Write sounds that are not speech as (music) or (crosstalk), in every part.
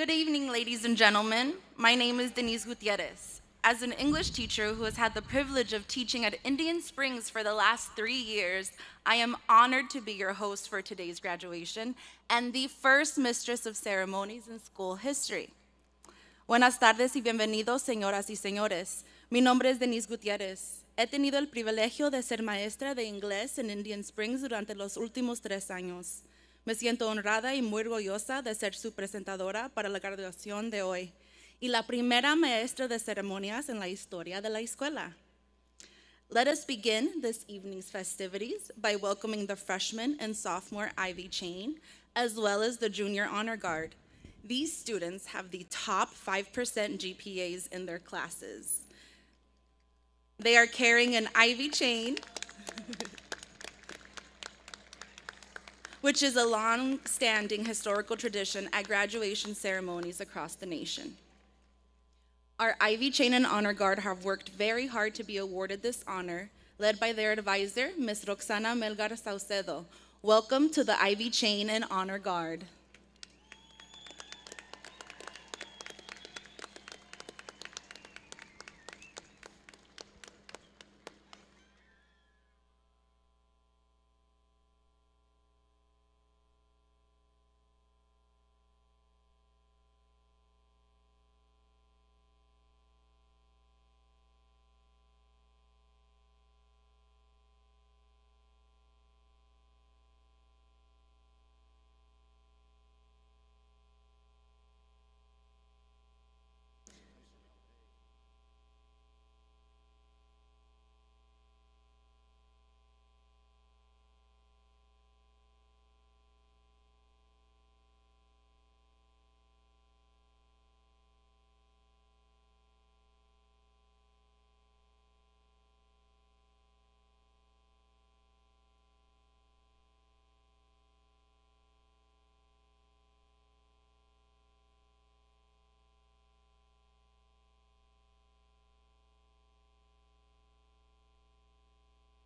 Good evening, ladies and gentlemen. My name is Denise Gutierrez. As an English teacher who has had the privilege of teaching at Indian Springs for the last three years, I am honored to be your host for today's graduation and the first mistress of ceremonies in school history. Buenas tardes y bienvenidos, señoras y señores. Mi nombre es Denise Gutierrez. He tenido el privilegio de ser maestra de inglés en Indian Springs durante los últimos tres años. Me siento honrada y muy orgullosa de ser su presentadora para la graduación de hoy y la primera maestra de ceremonias en la historia de la escuela. Let us begin this evening's festivities by welcoming the freshman and sophomore Ivy Chain, as well as the junior honor guard. These students have the top 5% GPAs in their classes. They are carrying an Ivy Chain. (laughs) which is a long standing historical tradition at graduation ceremonies across the nation. Our Ivy Chain and Honor Guard have worked very hard to be awarded this honor, led by their advisor, Ms. Roxana Melgar Saucedo. Welcome to the Ivy Chain and Honor Guard.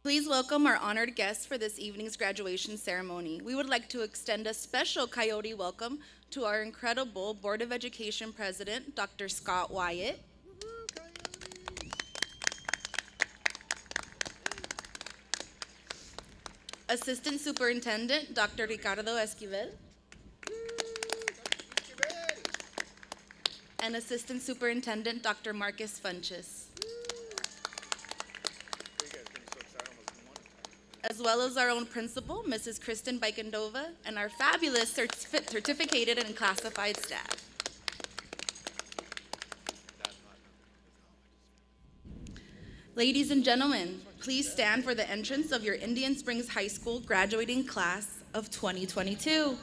Please welcome our honored guests for this evening's graduation ceremony. We would like to extend a special Coyote welcome to our incredible Board of Education President, Dr. Scott Wyatt. Assistant Superintendent, Dr. Ricardo Esquivel. And Assistant Superintendent, Dr. Marcus Funches. As well as our own principal, Mrs. Kristen Bikendova, and our fabulous certif- certificated and classified staff. Ladies and gentlemen, please stand for the entrance of your Indian Springs High School graduating class of 2022.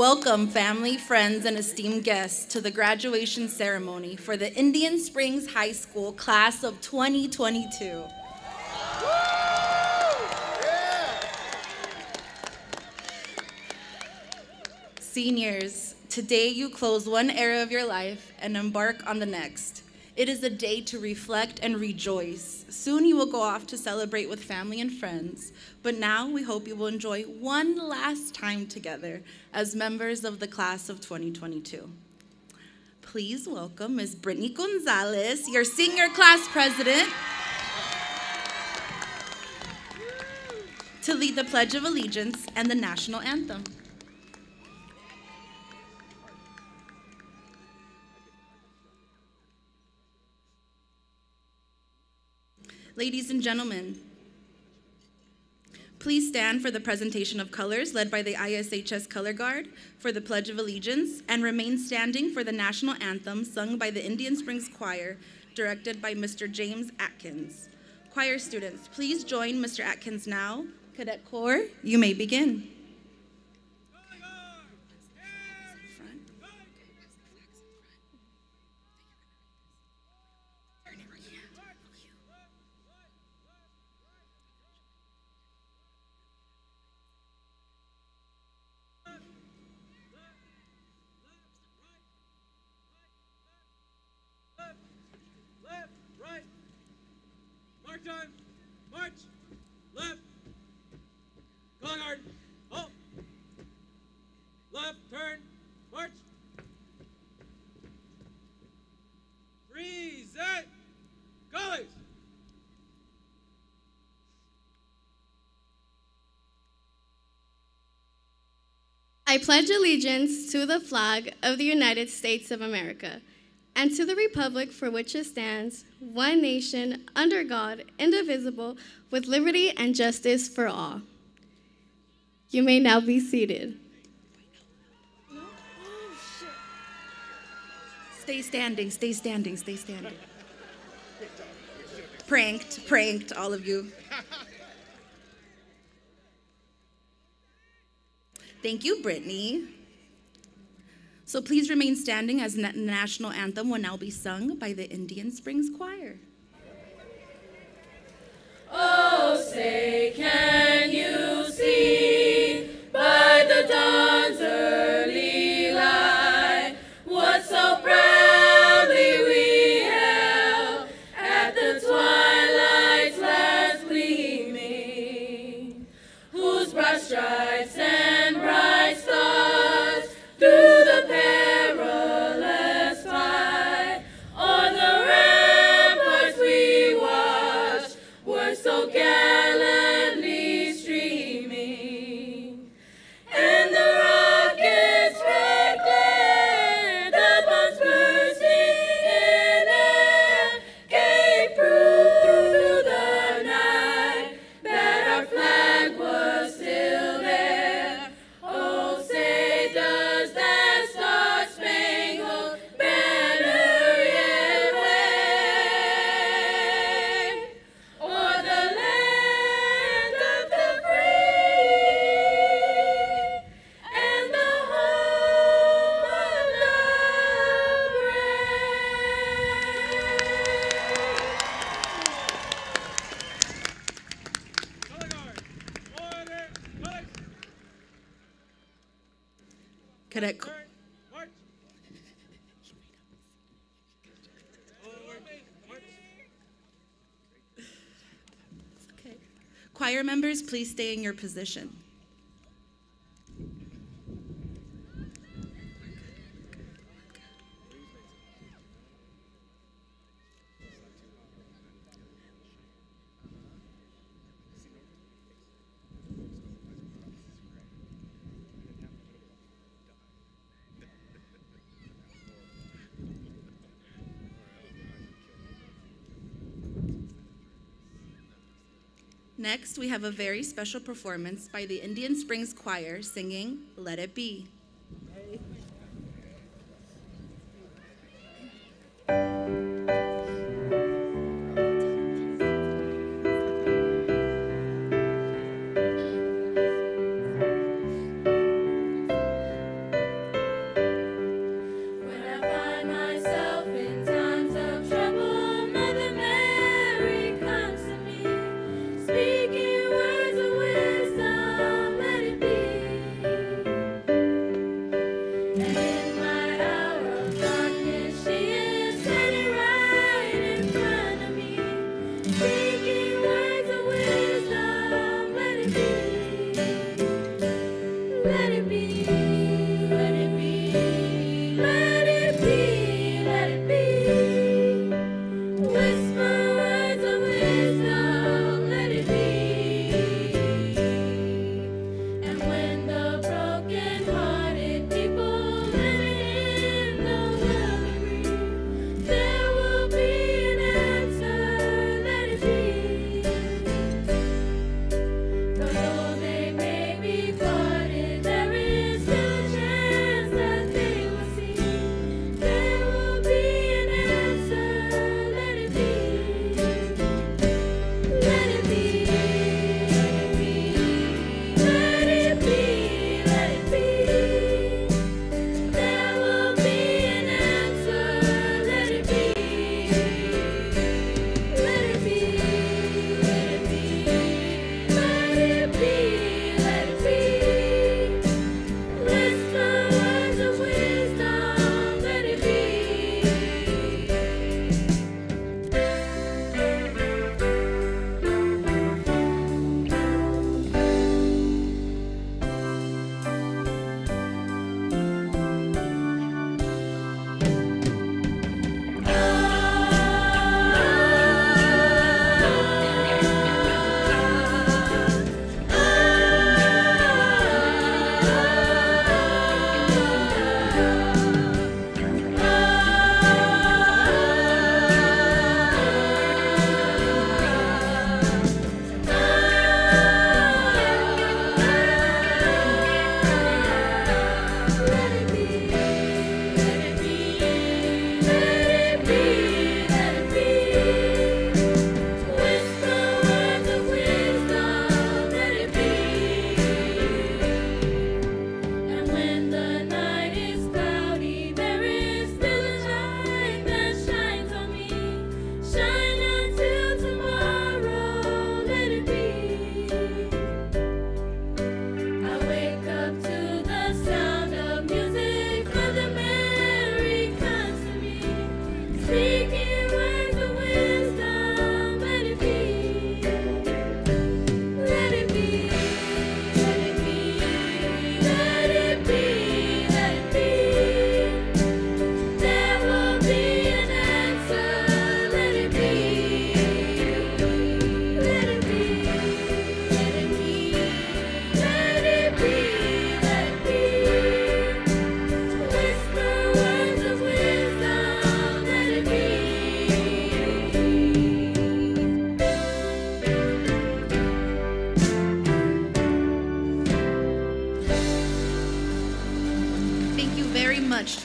Welcome, family, friends, and esteemed guests, to the graduation ceremony for the Indian Springs High School class of 2022. Seniors, today you close one era of your life and embark on the next. It is a day to reflect and rejoice. Soon you will go off to celebrate with family and friends, but now we hope you will enjoy one last time together as members of the class of 2022. Please welcome Ms. Brittany Gonzalez, your senior class president, to lead the Pledge of Allegiance and the national anthem. Ladies and gentlemen, please stand for the presentation of colors led by the ISHS Color Guard for the Pledge of Allegiance and remain standing for the national anthem sung by the Indian Springs Choir directed by Mr. James Atkins. Choir students, please join Mr. Atkins now. Cadet Corps, you may begin. left, right. Mark time. March. Left. Color guard. Halt. Left, turn. March. Freeze it. Colors. I pledge allegiance to the flag of the United States of America and to the republic for which it stands, one nation, under God, indivisible, with liberty and justice for all. You may now be seated. Stay standing, stay standing, stay standing. Pranked, pranked, all of you. Thank you, Brittany. So please remain standing as the national anthem will now be sung by the Indian Springs Choir. Oh, say, can you Choir members, please stay in your position. Next, we have a very special performance by the Indian Springs Choir singing Let It Be.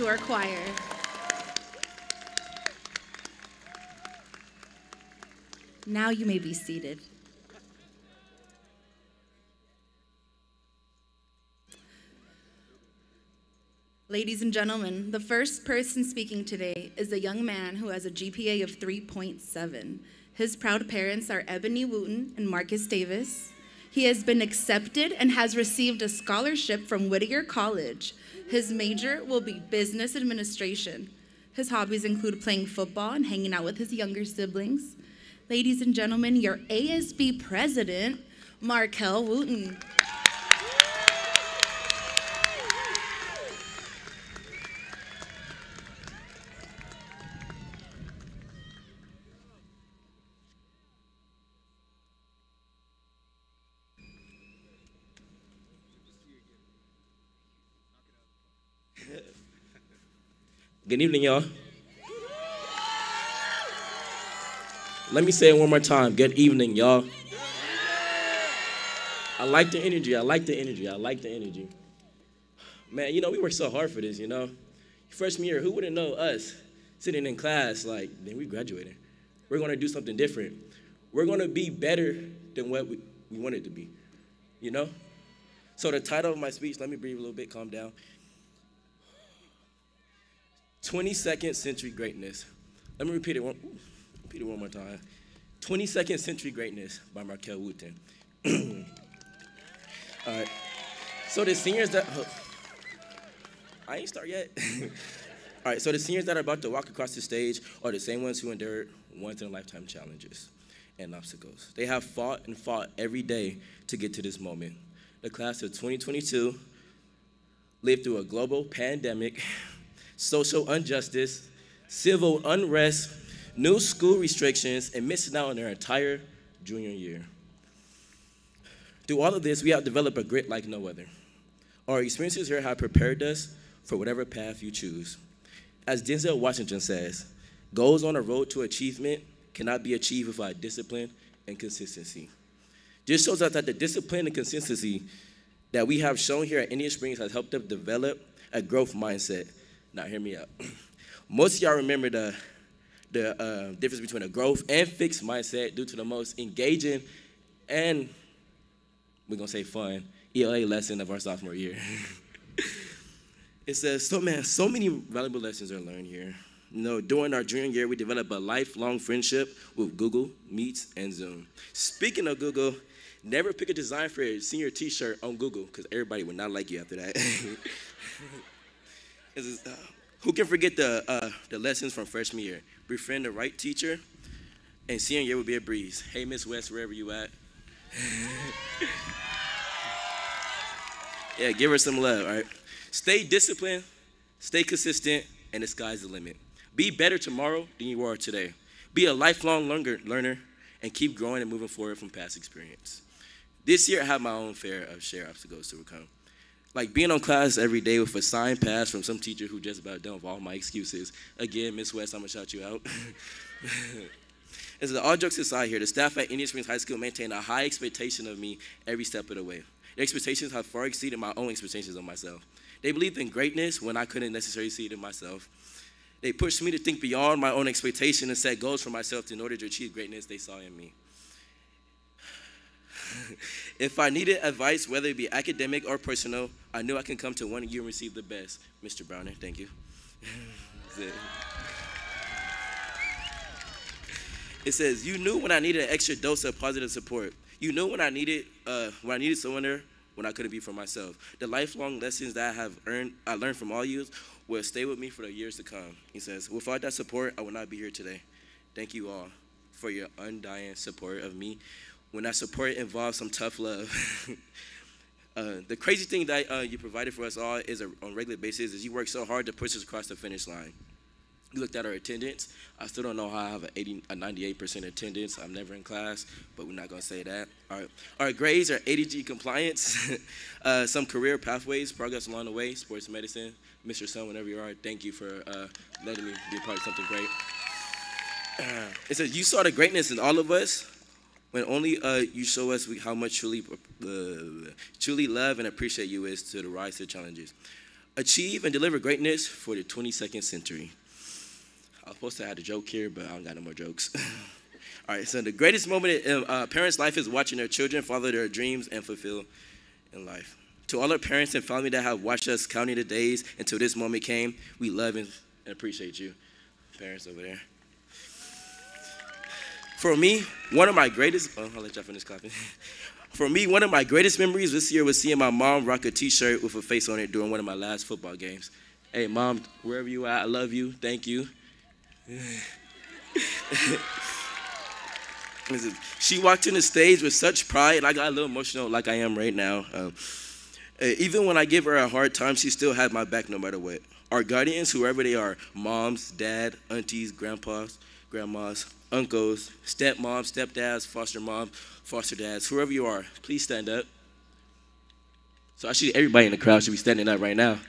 Our choir. Now you may be seated. Ladies and gentlemen, the first person speaking today is a young man who has a GPA of 3.7. His proud parents are Ebony Wooten and Marcus Davis. He has been accepted and has received a scholarship from Whittier College. His major will be business administration. His hobbies include playing football and hanging out with his younger siblings. Ladies and gentlemen, your ASB president, Markel Wooten. Good evening, y'all. Let me say it one more time. Good evening, y'all. I like the energy. I like the energy. I like the energy. Man, you know, we worked so hard for this, you know. Freshman year, who wouldn't know us sitting in class like, then we graduated. We're going to do something different. We're going to be better than what we, we wanted to be, you know? So, the title of my speech, let me breathe a little bit, calm down. 22nd century greatness. Let me repeat it one, repeat it one more time. 22nd century greatness by Markel Wooten. (clears throat) All right. So the seniors that oh, I ain't start yet. (laughs) All right. So the seniors that are about to walk across the stage are the same ones who endured once in a lifetime challenges and obstacles. They have fought and fought every day to get to this moment. The class of 2022 lived through a global pandemic (laughs) social injustice, civil unrest, new school restrictions, and missing out on their entire junior year. Through all of this, we have developed a grit like no other. Our experiences here have prepared us for whatever path you choose. As Denzel Washington says, goals on a road to achievement cannot be achieved without discipline and consistency. This shows us that the discipline and consistency that we have shown here at Indian Springs has helped us develop a growth mindset now, hear me out. (clears throat) Most of y'all remember the, the uh, difference between a growth and fixed mindset due to the most engaging and, we're going to say fun, ELA lesson of our sophomore year. (laughs) it says, so man, so many valuable lessons are learned here. You know, during our junior year, we developed a lifelong friendship with Google, Meets, and Zoom. Speaking of Google, never pick a design for a senior t-shirt on Google because everybody would not like you after that. (laughs) uh, who can forget the, uh, the lessons from freshman year? Befriend the right teacher, and senior year would be a breeze. Hey, Miss West, wherever you at. (laughs) yeah, give her some love, all right? Stay disciplined, stay consistent, and the sky's the limit. Be better tomorrow than you are today. Be a lifelong learner, learner and keep growing and moving forward from past experience. This year, I have my own fair of share obstacles to overcome like being on class every day with a signed pass from some teacher who just about done with all my excuses. Again, Miss West, I'm gonna shout you out. (laughs) As the all jokes aside here, the staff at Indian Springs High School maintain a high expectation of me every step of the way. Their expectations have far exceeded my own expectations of myself. They believed in greatness when I couldn't necessarily see it in myself. They pushed me to think beyond my own expectation and set goals for myself in order to achieve greatness they saw in me. (laughs) if I needed advice, whether it be academic or personal, I knew I can come to one of you and receive the best. Mr. Browner, thank you. (laughs) it says, You knew when I needed an extra dose of positive support. You knew when I needed uh, when I needed someone there when I couldn't be for myself. The lifelong lessons that I have earned, I learned from all you will stay with me for the years to come. He says, Without that support, I would not be here today. Thank you all for your undying support of me when that support involves some tough love. (laughs) uh, the crazy thing that uh, you provided for us all is a, on a regular basis is you work so hard to push us across the finish line. You looked at our attendance. I still don't know how I have an 80, a 98% attendance. I'm never in class, but we're not gonna say that. Our, our grades are ADG compliance, (laughs) uh, some career pathways, progress along the way, sports medicine. Mr. Sun, whenever you are, thank you for uh, letting me be a part of something great. (clears throat) it says, you saw the greatness in all of us, when only uh, you show us how much truly, uh, truly love and appreciate you is to the rise to the challenges. Achieve and deliver greatness for the 22nd century. I was supposed to have a joke here, but I don't got no more jokes. (laughs) All right, so the greatest moment in a uh, parent's life is watching their children follow their dreams and fulfill in life. To all our parents and family that have watched us counting the days until this moment came, we love and appreciate you, parents over there. For me, one of my greatest, oh, I'll let y'all finish clapping. (laughs) For me, one of my greatest memories this year was seeing my mom rock a t-shirt with a face on it during one of my last football games. Hey, mom, wherever you are, I love you. Thank you. (laughs) she walked in the stage with such pride, and I got a little emotional like I am right now. Um, uh, even when I give her a hard time, she still had my back no matter what. Our guardians, whoever they are, moms, dad, aunties, grandpas, grandmas, uncles, stepmoms, stepdads, foster moms, foster dads, whoever you are, please stand up. So actually everybody in the crowd should be standing up right now.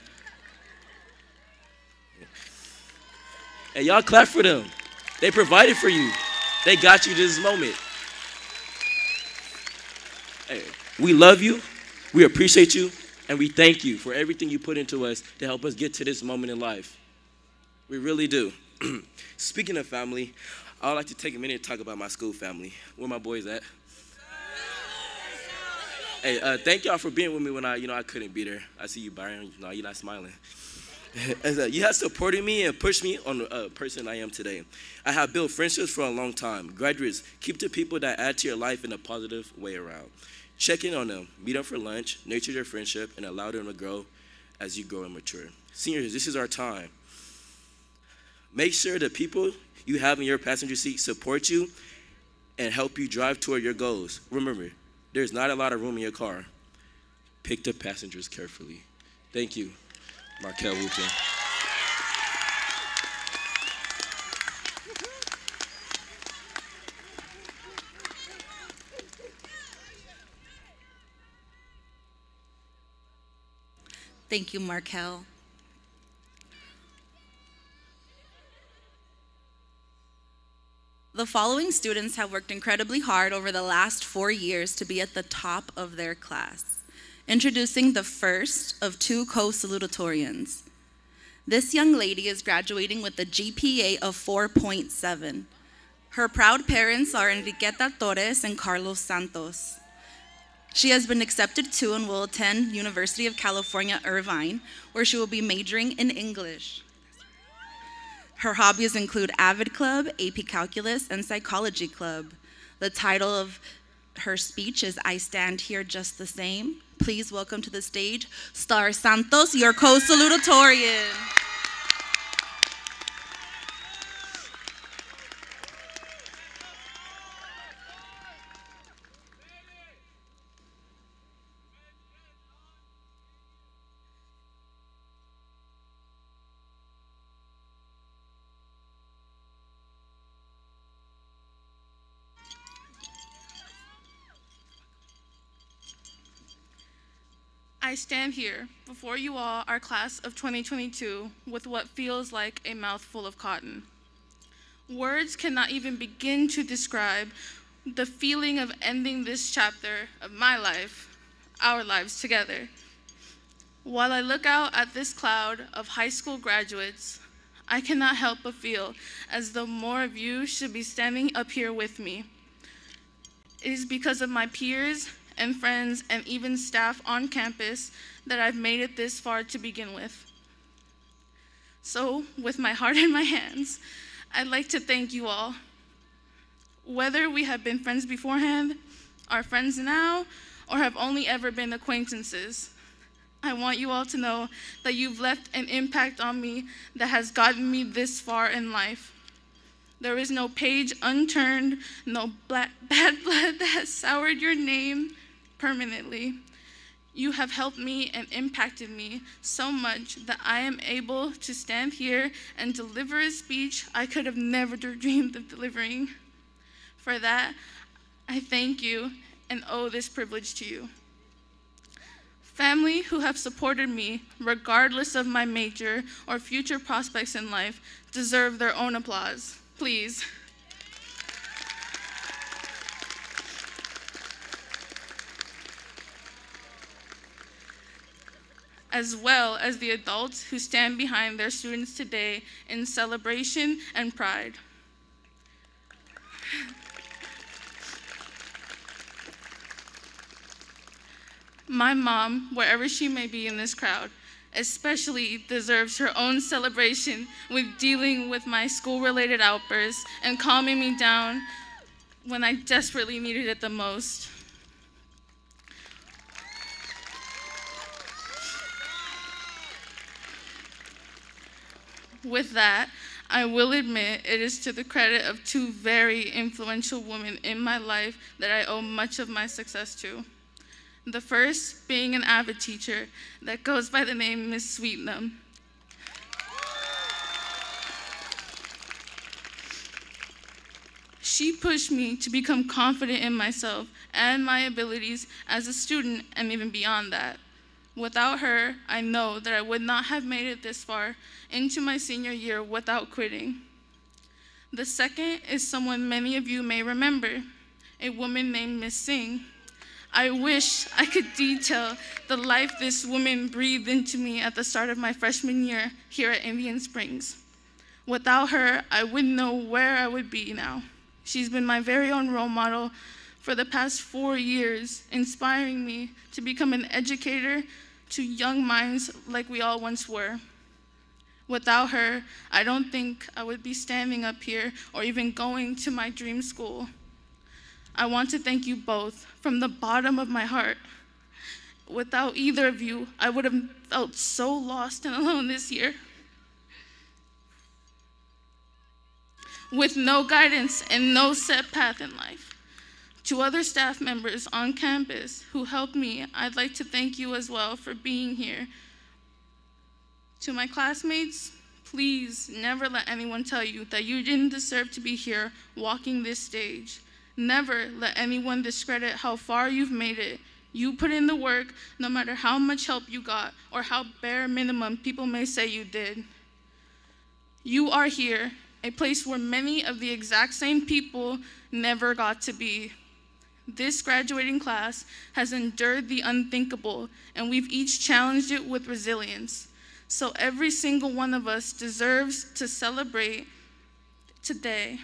And y'all clap for them. They provided for you. They got you to this moment. Hey, we love you. We appreciate you. And we thank you for everything you put into us to help us get to this moment in life. We really do. (clears throat) Speaking of family, I would like to take a minute to talk about my school family. Where my boys at? Hey, uh, thank y'all for being with me when I, you know, I couldn't be there. I see you, Byron. No, you're not smiling. (laughs) uh, you have supported me and pushed me on the uh, person I am today. I have built friendships for a long time. Graduates, keep the people that add to your life in a positive way around. Check in on them, meet up for lunch, nurture their friendship, and allow them to grow as you grow and mature. Seniors, this is our time. Make sure the people you have in your passenger seat support you and help you drive toward your goals. Remember, there's not a lot of room in your car. Pick the passengers carefully. Thank you, Markel Wooten. Thank you, Markel. The following students have worked incredibly hard over the last four years to be at the top of their class. Introducing the first of two co-salutatorians. This young lady is graduating with a GPA of 4.7. Her proud parents are Enriqueta Torres and Carlos Santos. She has been accepted to and will attend University of California, Irvine, where she will be majoring in English. Her hobbies include Avid Club, AP Calculus, and Psychology Club. The title of her speech is I Stand Here Just the Same. Please welcome to the stage Star Santos, your co-salutatorian. I stand here before you all, our class of 2022, with what feels like a mouthful of cotton. Words cannot even begin to describe the feeling of ending this chapter of my life, our lives together. While I look out at this cloud of high school graduates, I cannot help but feel as though more of you should be standing up here with me. It is because of my peers and friends and even staff on campus that I've made it this far to begin with. So, with my heart (laughs) in my hands, I'd like to thank you all. Whether we have been friends beforehand, are friends now, or have only ever been acquaintances, I want you all to know that you've left an impact on me that has gotten me this far in life. There is no page unturned, no black, (laughs) bad blood that has soured your name permanently. You have helped me and impacted me so much that I am able to stand here and deliver a speech I could have never (laughs) dreamed of delivering. For that, I thank you and owe this privilege to you. Family who have supported me, regardless of my major or future prospects in life, deserve their own applause. Please. As well as the adults who stand behind their students today in celebration and pride. My mom, wherever she may be in this crowd, especially deserves her own celebration with dealing with my school related outbursts and calming me down when I desperately needed it the most. With that, I will admit it is to the credit of two very influential women in my life that I owe much of my success to. The first being an avid teacher that goes by the name Miss Sweetnam. She pushed me to become confident in myself and my abilities as a student and even beyond that. Without her, I know that I would not have made it this far into my senior year without quitting. The second is someone many of you may remember, a woman named Miss Singh. I wish I could detail the life this woman breathed into me at the start of my freshman year here at Indian Springs. Without her, I wouldn't know where I would be now. She's been my very own role model for the past four years, inspiring me to become an educator to young minds like we all once were. Without her, I don't think I would be standing up here or even going to my dream school. I want to thank you both from the bottom of my heart. Without either of you, I would have felt so lost and alone this year. With no guidance and no set path in life. To other staff members on campus who helped me, I'd like to thank you as well for being here. To my classmates, please never let anyone tell you that you didn't deserve to be here walking this stage. Never let anyone discredit how far you've made it. You put in the work no matter how much help you got or how bare minimum people may say you did. You are here, a place where many of the exact same people never got to be. This graduating class has endured the unthinkable, and we've each challenged it with resilience. So every single one of us deserves to celebrate today.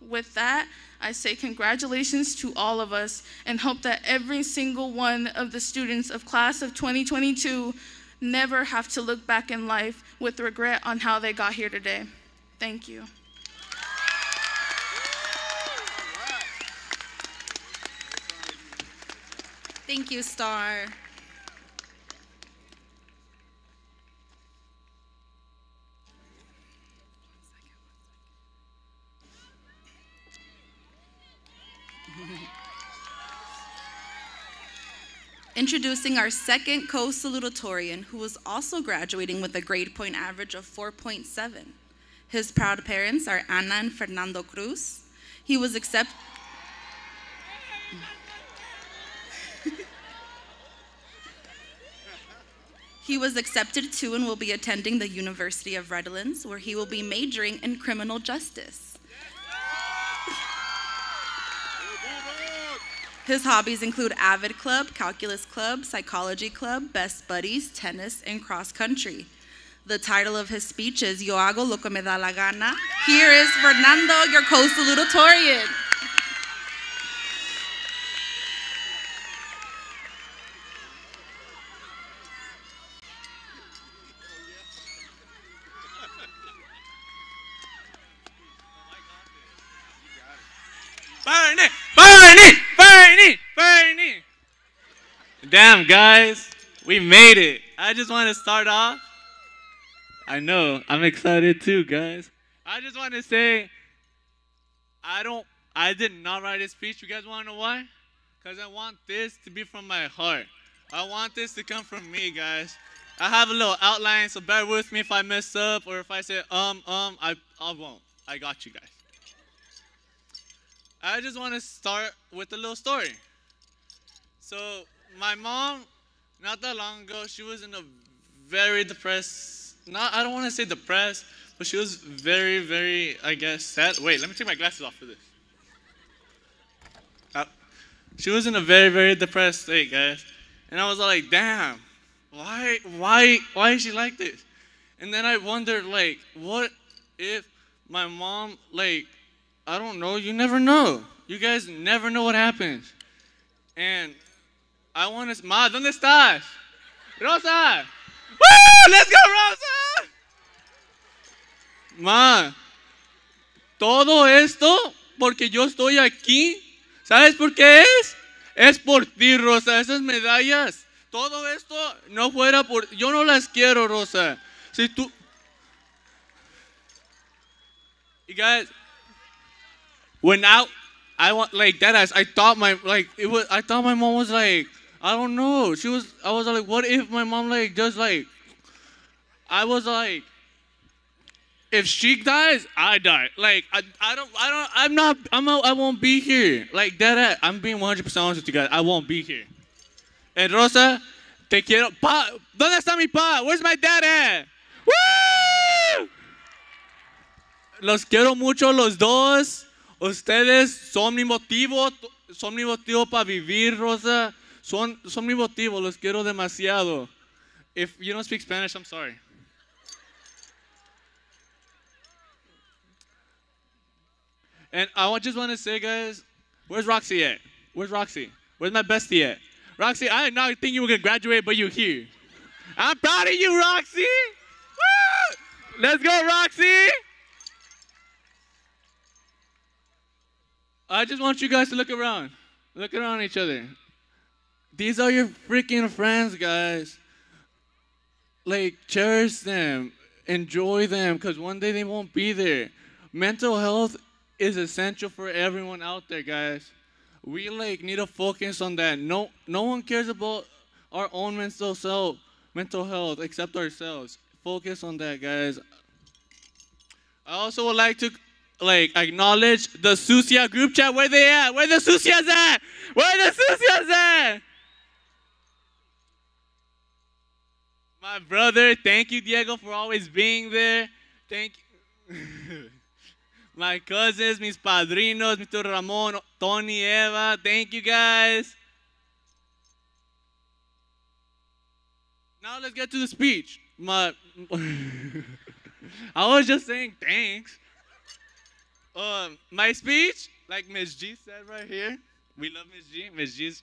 With that, I say congratulations to all of us and hope that every single one of the students of class of 2022 never have to look back in life with regret on how they got here today. Thank you. Thank you, Star. (laughs) Introducing our second co-salutatorian, who is also graduating with a grade point average of 4.7. His proud parents are Ana and Fernando Cruz. He was accepted. He was accepted to and will be attending the University of Redlands, where he will be majoring in criminal justice. His hobbies include Avid Club, Calculus Club, Psychology Club, Best Buddies, tennis, and cross country. The title of his speech is Yo hago lo que me da la gana. Here is Fernando, your co-salutatorian. Bernie! Damn, guys, we made it. I just want to start off. I know, I'm excited too, guys. I just want to say, I don't, I did not write a speech. You guys want to know why? Because I want this to be from my heart. I want this to come from me, guys. I have a little outline, so bear with me if I mess up or if I say um, um, I, I won't. I got you guys. I just want to start with a little story. So, my mom, not that long ago, she was in a very depressed, not, I don't want to say depressed, but she was very, very, I guess, sad. Wait, let me take my glasses off for this. Uh, she was in a very, very depressed state, guys. And I was like, damn, why, why, why is she like this? And then I wondered, like, what if my mom, like, I don't know, you never know. You guys never know what happens. And I want to, Ma, ¿dónde estás? Rosa! Woo! Let's go, Rosa! Ma, todo esto porque yo estoy aquí. ¿Sabes por qué es? Es por ti, Rosa. Esas medallas. Todo esto no fuera por... Yo no las quiero, Rosa. Si tú... You guys, when I, I want like that ass, I thought my like it was. I thought my mom was like, I don't know. She was. I was like, what if my mom like just like, I was like, if she dies, I die. Like I, I don't, I don't, I'm not, I'm, a, I won't be here. Like that. I'm being 100 percent honest with you guys. I won't be here. And Rosa, te quiero. Pa, ¿dónde está mi pa? Where's my dad at? Woo! Los quiero mucho los dos. Ustedes son mi motivo, son mi motivo para vivir, Rosa. Son, son mi motivo, los quiero demasiado. If you don't speak Spanish, I'm sorry. And I just want to say, guys, where's Roxy at? Where's Roxy? Where's my bestie at? Roxy, I did not think you were going to graduate, but you're here. I'm proud of you, Roxy. Woo! Let's go, Roxy. I just want you guys to look around. Look around each other. These are your freaking friends, guys. Like, cherish them, enjoy them, because one day they won't be there. Mental health is essential for everyone out there, guys. We like need to focus on that. No, no one cares about our own mental self, mental health except ourselves. Focus on that, guys. I also would like to like acknowledge the Susia group chat. Where they at? Where the Susias at? Where the Susias at? My brother, thank you, Diego, for always being there. Thank you. (laughs) My cousins, mis padrinos, Mr. Ramon, Tony, Eva, thank you guys. Now let's get to the speech. My, (laughs) I was just saying thanks. Um, my speech, like Ms. G said right here, we love Ms. G. Ms. G's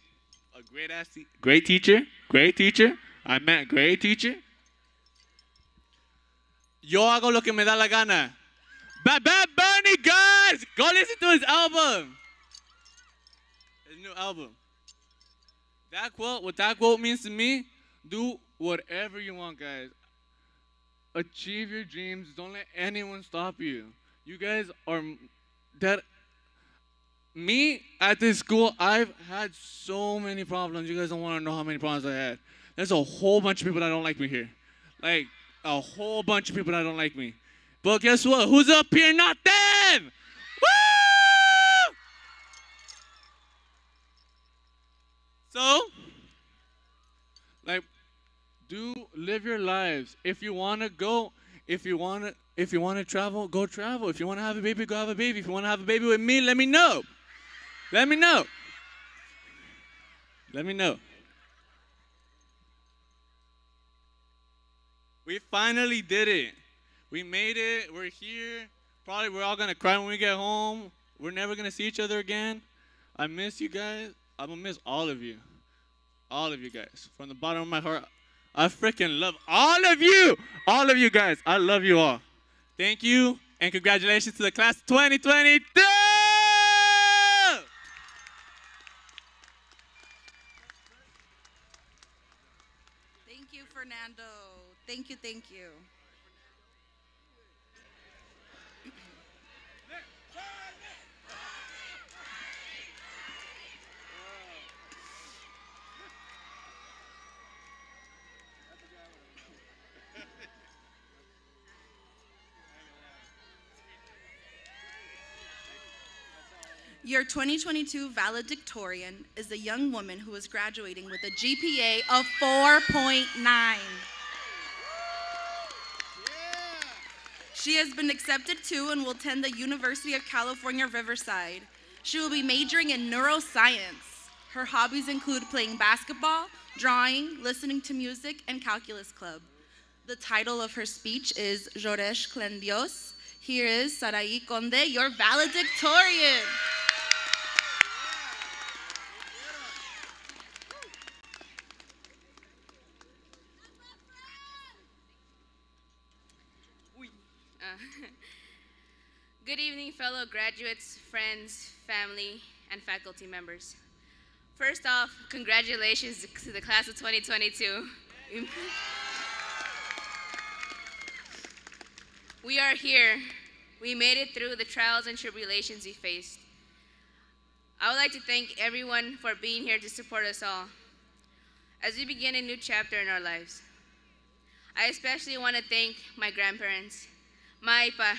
a great ass, te- great teacher, great teacher. I meant great teacher. Yo hago lo que me da la gana. Bad Bad Bunny, guys, go listen to his album. His new album. That quote, what that quote means to me, do whatever you want, guys. Achieve your dreams. Don't let anyone stop you. You guys are that. Me at this school, I've had so many problems. You guys don't want to know how many problems I had. There's a whole bunch of people that don't like me here. Like, a whole bunch of people that don't like me. But guess what? Who's up here? Not them! Woo! So, like, do live your lives. If you want to go, if you want to, if you want to travel, go travel. If you want to have a baby, go have a baby. If you want to have a baby with me, let me know. Let me know. Let me know. We finally did it. We made it. We're here. Probably we're all gonna cry when we get home. We're never gonna see each other again. I miss you guys. I'm gonna miss all of you. All of you guys. From the bottom of my heart, I freaking love all of you. All of you guys. I love you all. Thank you and congratulations to the class 2023. Thank you, thank you. Your 2022 valedictorian is a young woman who is graduating with a GPA of 4.9. She has been accepted to and will attend the University of California, Riverside. She will be majoring in neuroscience. Her hobbies include playing basketball, drawing, listening to music, and calculus club. The title of her speech is Joresh Clendios. Here is Sarai Conde, your valedictorian. Uh, Good evening, fellow graduates, friends, family, and faculty members. First off, congratulations to the class of 2022. (laughs) we are here. We made it through the trials and tribulations we faced. I would like to thank everyone for being here to support us all as we begin a new chapter in our lives. I especially want to thank my grandparents, my pa.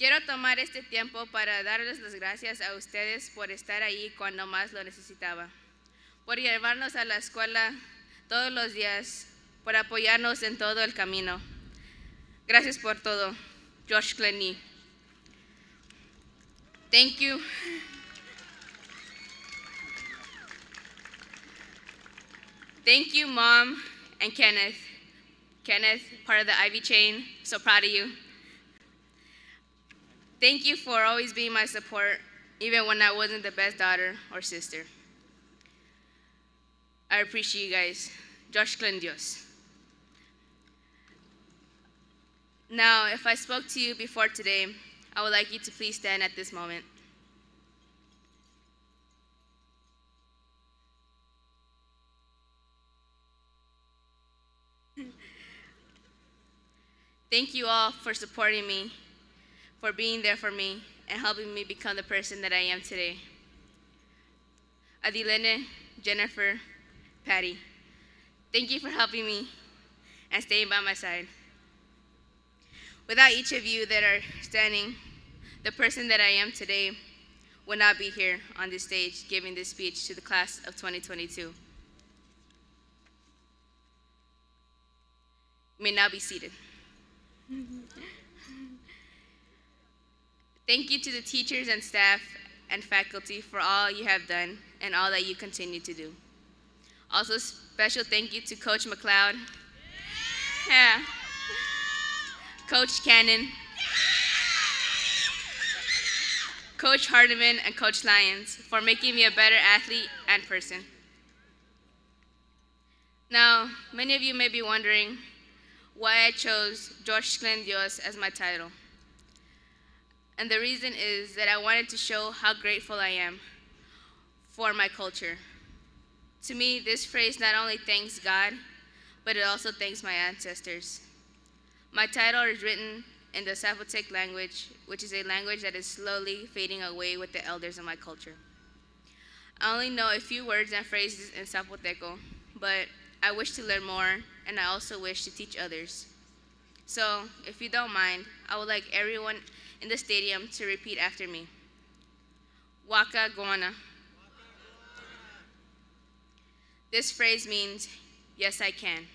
Quiero tomar este tiempo para darles las gracias a ustedes por estar ahí cuando más lo necesitaba, por llevarnos a la escuela todos los días, por apoyarnos en todo el camino. Gracias por todo, Josh Glennie. Thank you. Thank you, Mom and Kenneth. Kenneth, part of the Ivy chain, so proud of you. Thank you for always being my support, even when I wasn't the best daughter or sister. I appreciate you guys. Josh Glendios. Now, if I spoke to you before today, I would like you to please stand at this moment. Thank you all for supporting me, for being there for me, and helping me become the person that I am today. Adilene, Jennifer, Patty, thank you for helping me and staying by my side. Without each of you that are standing, the person that I am today would not be here on this stage giving this speech to the class of 2022. You may now be seated. (laughs) Thank you to the teachers and staff and faculty for all you have done and all that you continue to do. Also, special thank you to Coach McLeod. Yeah. Coach Cannon. Coach Hardiman and Coach Lyons for making me a better athlete and person. Now, many of you may be wondering why I chose Josh Glendios as my title. And the reason is that I wanted to show how grateful I am for my culture. To me, this phrase not only thanks God, but it also thanks my ancestors. My title is written in the Zapotec language, which is a language that is slowly fading away with the elders of my culture. I only know a few words and phrases in Zapoteco, but I wish to learn more, and I also wish to teach others. So, if you don't mind, I would like everyone in the stadium to repeat after me. Waka Guana. This phrase means, yes, I can.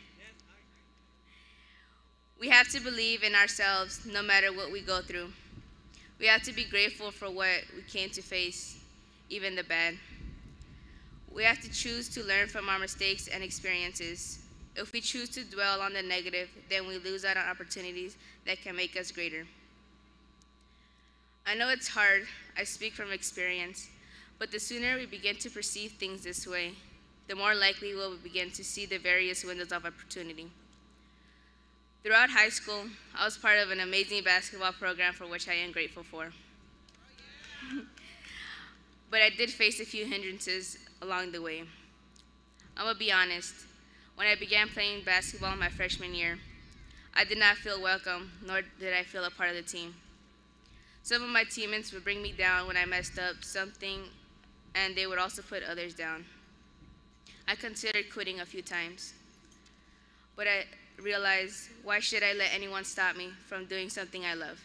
We have to believe in ourselves no matter what we go through. We have to be grateful for what we came to face, even the bad. We have to choose to learn from our mistakes and experiences. If we choose to dwell on the negative, then we lose out on opportunities that can make us greater. I know it's hard, I speak from experience, but the sooner we begin to perceive things this way, the more likely we'll begin to see the various windows of opportunity. Throughout high school, I was part of an amazing basketball program for which I am grateful for. (laughs) but I did face a few hindrances along the way. I'm gonna be honest, when I began playing basketball my freshman year, I did not feel welcome, nor did I feel a part of the team. Some of my teammates would bring me down when I messed up something, and they would also put others down. I considered quitting a few times, but I realized why should I let anyone stop me from doing something I love?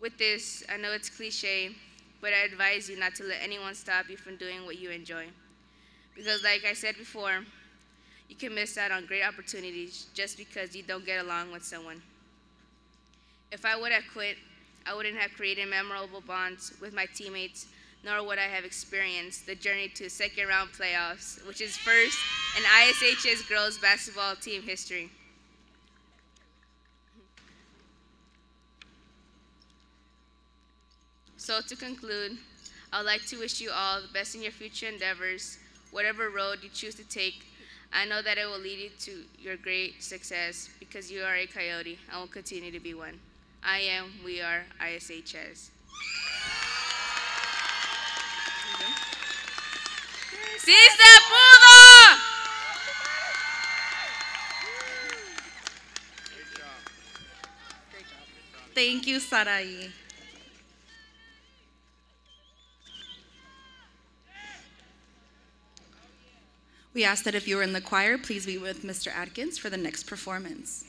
With this, I know it's cliche, but I advise you not to let anyone stop you from doing what you enjoy. Because, like I said before, you can miss out on great opportunities just because you don't get along with someone. If I would have quit, I wouldn't have created memorable bonds with my teammates, nor would I have experienced the journey to second round playoffs, which is first in ISHS girls basketball team history. So to conclude, I would like to wish you all the best in your future endeavors, whatever road you choose to take. I know that it will lead you to your great success because you are a coyote and will continue to be one. I am, we are ISHS. ¡Sí se pudo! Thank you, Sarai. We ask that if you are in the choir, please be with Mr. Atkins for the next performance.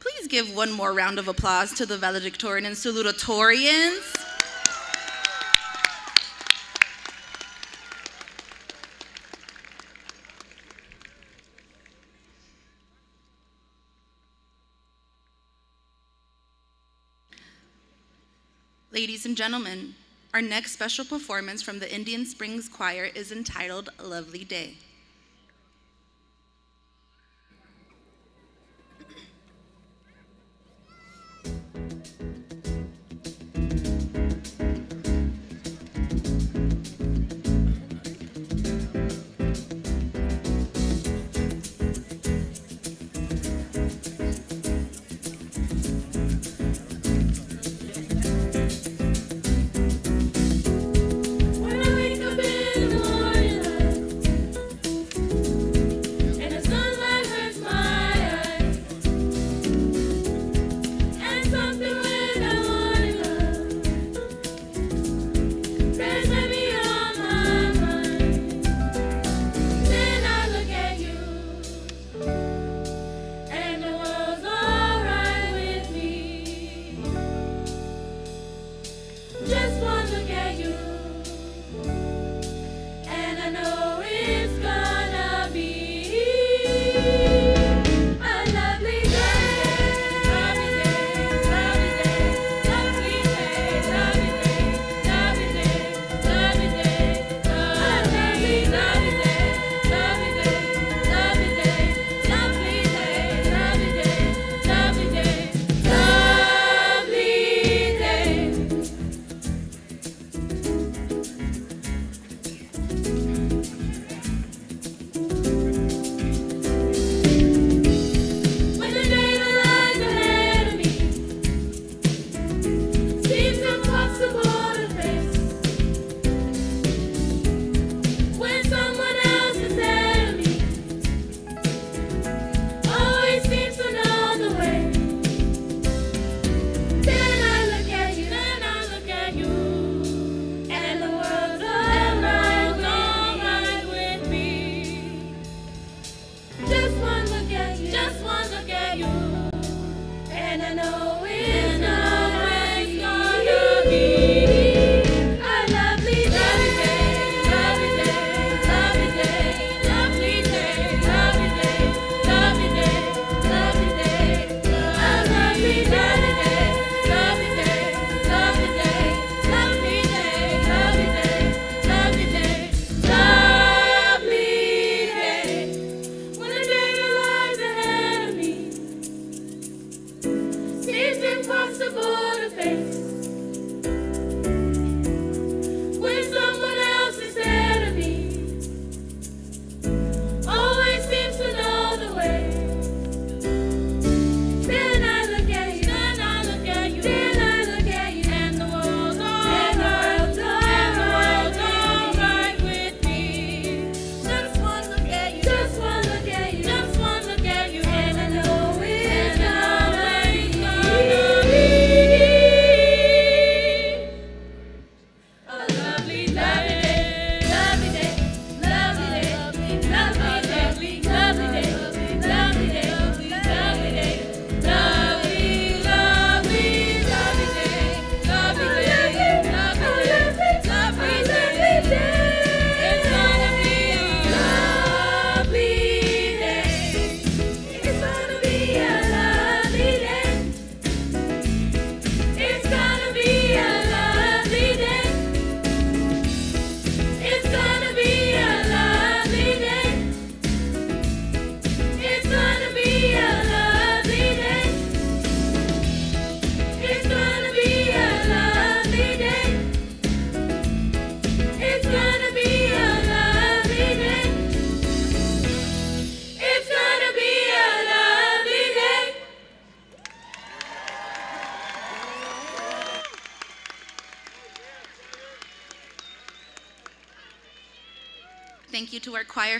Please give one more round of applause to the valedictorian and salutatorians. Ladies and gentlemen, our next special performance from the Indian Springs Choir is entitled Lovely Day.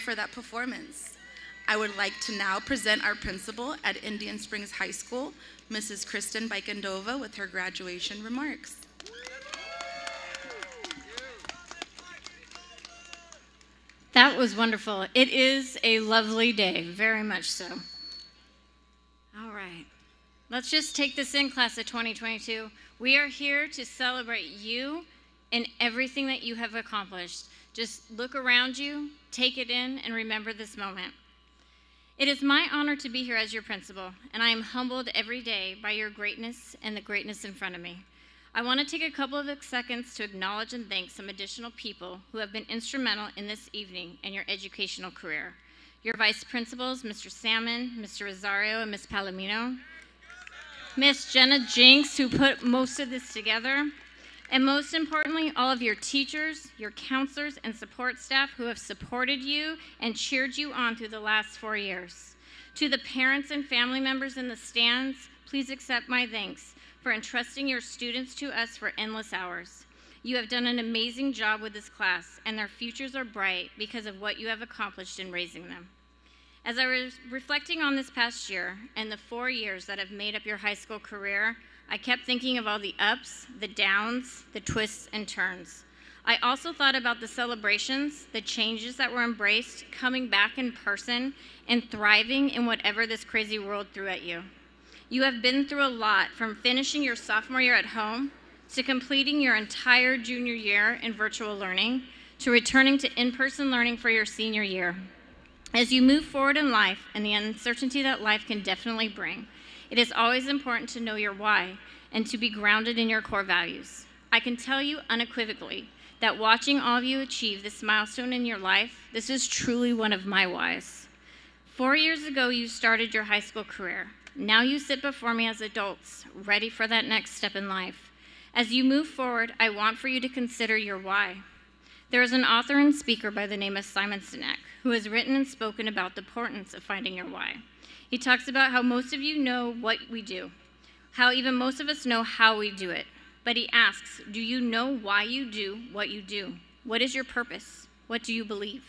For that performance. I would like to now present our principal at Indian Springs High School, Mrs. Kristen Bikendova, with her graduation remarks. That was wonderful. It is a lovely day, very much so. All right. Let's just take this in, class of 2022. We are here to celebrate you and everything that you have accomplished. Just look around you, take it in, and remember this moment. It is my honor to be here as your principal, and I am humbled every day by your greatness and the greatness in front of me. I want to take a couple of seconds to acknowledge and thank some additional people who have been instrumental in this evening and your educational career. Your vice principals, Mr. Salmon, Mr. Rosario, and Ms. Palomino. Miss Jenna Jinks, who put most of this together. And most importantly, all of your teachers, your counselors, and support staff who have supported you and cheered you on through the last four years. To the parents and family members in the stands, please accept my thanks for entrusting your students to us for endless hours. You have done an amazing job with this class, and their futures are bright because of what you have accomplished in raising them. As I was reflecting on this past year and the four years that have made up your high school career, I kept thinking of all the ups, the downs, the twists and turns. I also thought about the celebrations, the changes that were embraced, coming back in person, and thriving in whatever this crazy world threw at you. You have been through a lot from finishing your sophomore year at home to completing your entire junior year in virtual learning to returning to in person learning for your senior year. As you move forward in life and the uncertainty that life can definitely bring, it is always important to know your why and to be grounded in your core values. I can tell you unequivocally that watching all of you achieve this milestone in your life, this is truly one of my whys. Four years ago, you started your high school career. Now you sit before me as adults, ready for that next step in life. As you move forward, I want for you to consider your why. There is an author and speaker by the name of Simon Sinek who has written and spoken about the importance of finding your why. He talks about how most of you know what we do, how even most of us know how we do it. But he asks, Do you know why you do what you do? What is your purpose? What do you believe?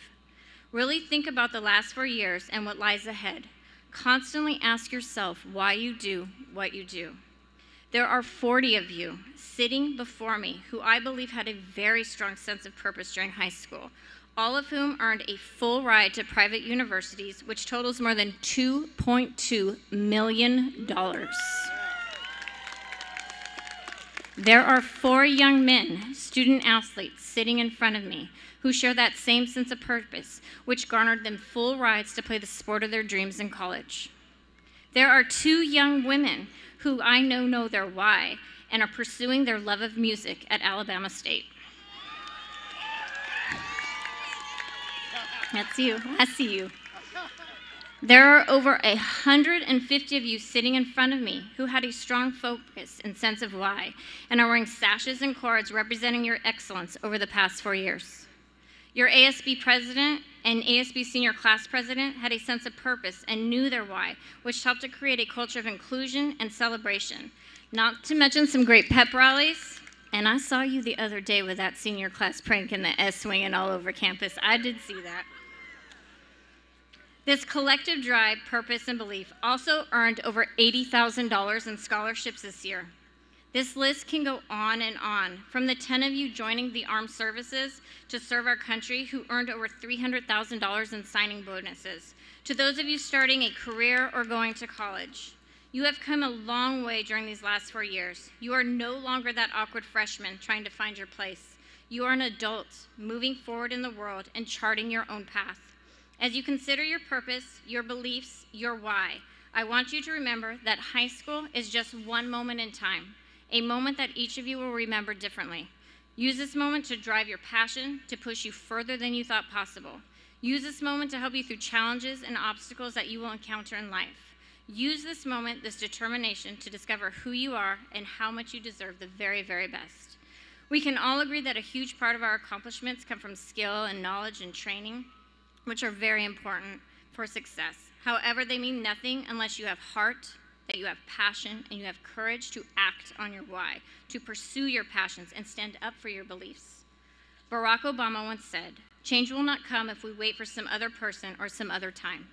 Really think about the last four years and what lies ahead. Constantly ask yourself why you do what you do. There are 40 of you sitting before me who I believe had a very strong sense of purpose during high school, all of whom earned a full ride to private universities, which totals more than $2.2 million. There are four young men, student athletes, sitting in front of me who share that same sense of purpose, which garnered them full rides to play the sport of their dreams in college. There are two young women who I know know their why and are pursuing their love of music at Alabama State. You. I see you. There are over 150 of you sitting in front of me who had a strong focus and sense of why and are wearing sashes and cords representing your excellence over the past four years. Your ASB president and ASB senior class president had a sense of purpose and knew their why, which helped to create a culture of inclusion and celebration. Not to mention some great pep rallies. And I saw you the other day with that senior class prank in the S swinging all over campus. I did see that. This collective drive, purpose, and belief also earned over $80,000 in scholarships this year. This list can go on and on, from the 10 of you joining the armed services to serve our country who earned over $300,000 in signing bonuses, to those of you starting a career or going to college. You have come a long way during these last four years. You are no longer that awkward freshman trying to find your place. You are an adult moving forward in the world and charting your own path. As you consider your purpose, your beliefs, your why, I want you to remember that high school is just one moment in time, a moment that each of you will remember differently. Use this moment to drive your passion, to push you further than you thought possible. Use this moment to help you through challenges and obstacles that you will encounter in life. Use this moment, this determination, to discover who you are and how much you deserve the very, very best. We can all agree that a huge part of our accomplishments come from skill and knowledge and training which are very important for success. However, they mean nothing unless you have heart, that you have passion, and you have courage to act on your why, to pursue your passions and stand up for your beliefs. Barack Obama once said, Change will not come if we wait for some other person or some other time.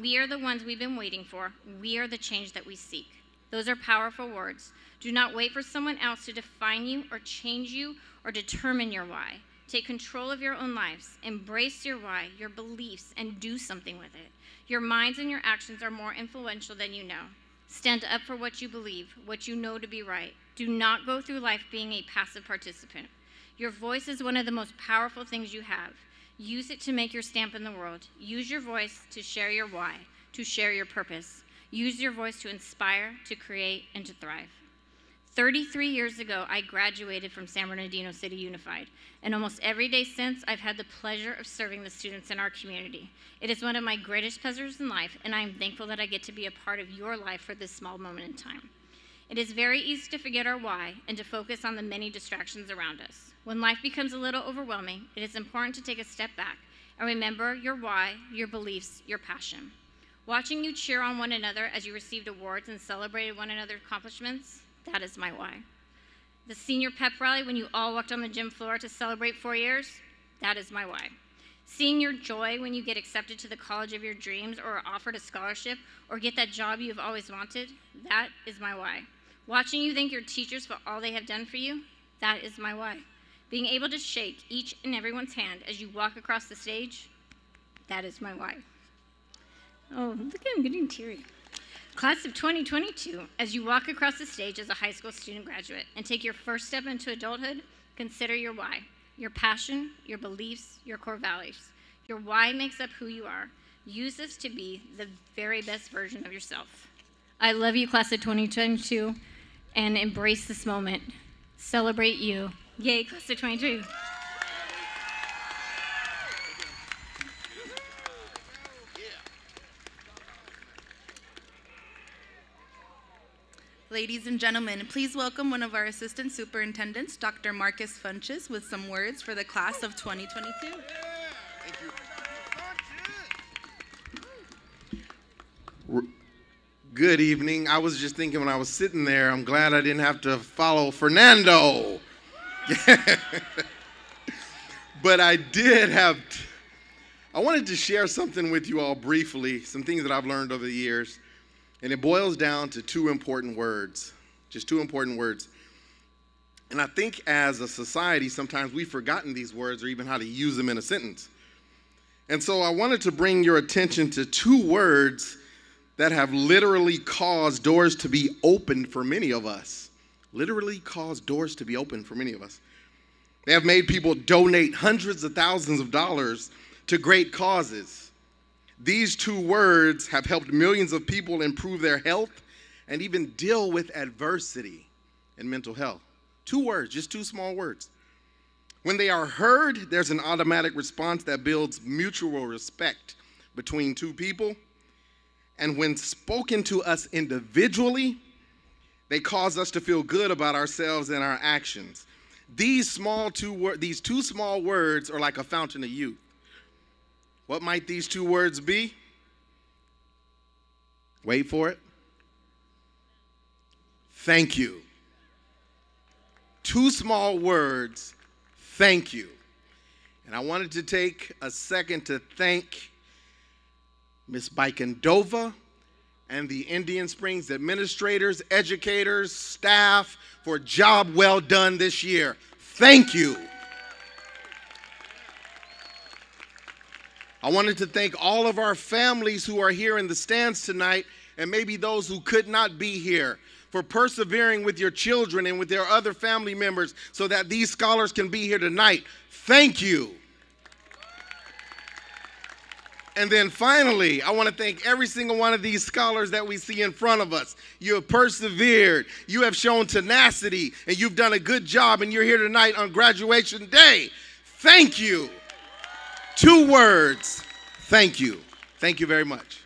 We are the ones we've been waiting for. We are the change that we seek. Those are powerful words. Do not wait for someone else to define you or change you or determine your why. Take control of your own lives. Embrace your why, your beliefs, and do something with it. Your minds and your actions are more influential than you know. Stand up for what you believe, what you know to be right. Do not go through life being a passive participant. Your voice is one of the most powerful things you have. Use it to make your stamp in the world. Use your voice to share your why, to share your purpose. Use your voice to inspire, to create, and to thrive. 33 years ago, I graduated from San Bernardino City Unified, and almost every day since, I've had the pleasure of serving the students in our community. It is one of my greatest pleasures in life, and I am thankful that I get to be a part of your life for this small moment in time. It is very easy to forget our why and to focus on the many distractions around us. When life becomes a little overwhelming, it is important to take a step back and remember your why, your beliefs, your passion. Watching you cheer on one another as you received awards and celebrated one another's accomplishments, that is my why. The senior pep rally when you all walked on the gym floor to celebrate four years, that is my why. Seeing your joy when you get accepted to the college of your dreams or offered a scholarship or get that job you've always wanted, that is my why. Watching you thank your teachers for all they have done for you, that is my why. Being able to shake each and everyone's hand as you walk across the stage, that is my why. Oh, look at him getting teary. Class of 2022, as you walk across the stage as a high school student graduate and take your first step into adulthood, consider your why, your passion, your beliefs, your core values. Your why makes up who you are. Use this to be the very best version of yourself. I love you, class of 2022, and embrace this moment. Celebrate you. Yay, class of 22. Ladies and gentlemen, please welcome one of our assistant superintendents, Dr. Marcus Funches, with some words for the class of 2022. Good evening. I was just thinking when I was sitting there, I'm glad I didn't have to follow Fernando. (laughs) but I did have, I wanted to share something with you all briefly, some things that I've learned over the years. And it boils down to two important words, just two important words. And I think as a society, sometimes we've forgotten these words or even how to use them in a sentence. And so I wanted to bring your attention to two words that have literally caused doors to be opened for many of us literally caused doors to be opened for many of us. They have made people donate hundreds of thousands of dollars to great causes. These two words have helped millions of people improve their health and even deal with adversity and mental health. Two words, just two small words. When they are heard, there's an automatic response that builds mutual respect between two people. And when spoken to us individually, they cause us to feel good about ourselves and our actions. These small two wor- these two small words are like a fountain of youth. What might these two words be? Wait for it. Thank you. Two small words, thank you. And I wanted to take a second to thank Miss Bikendova and the Indian Springs administrators, educators, staff for job well done this year. Thank you. I wanted to thank all of our families who are here in the stands tonight and maybe those who could not be here for persevering with your children and with their other family members so that these scholars can be here tonight. Thank you. And then finally, I want to thank every single one of these scholars that we see in front of us. You have persevered, you have shown tenacity, and you've done a good job, and you're here tonight on graduation day. Thank you. Two words thank you. Thank you very much.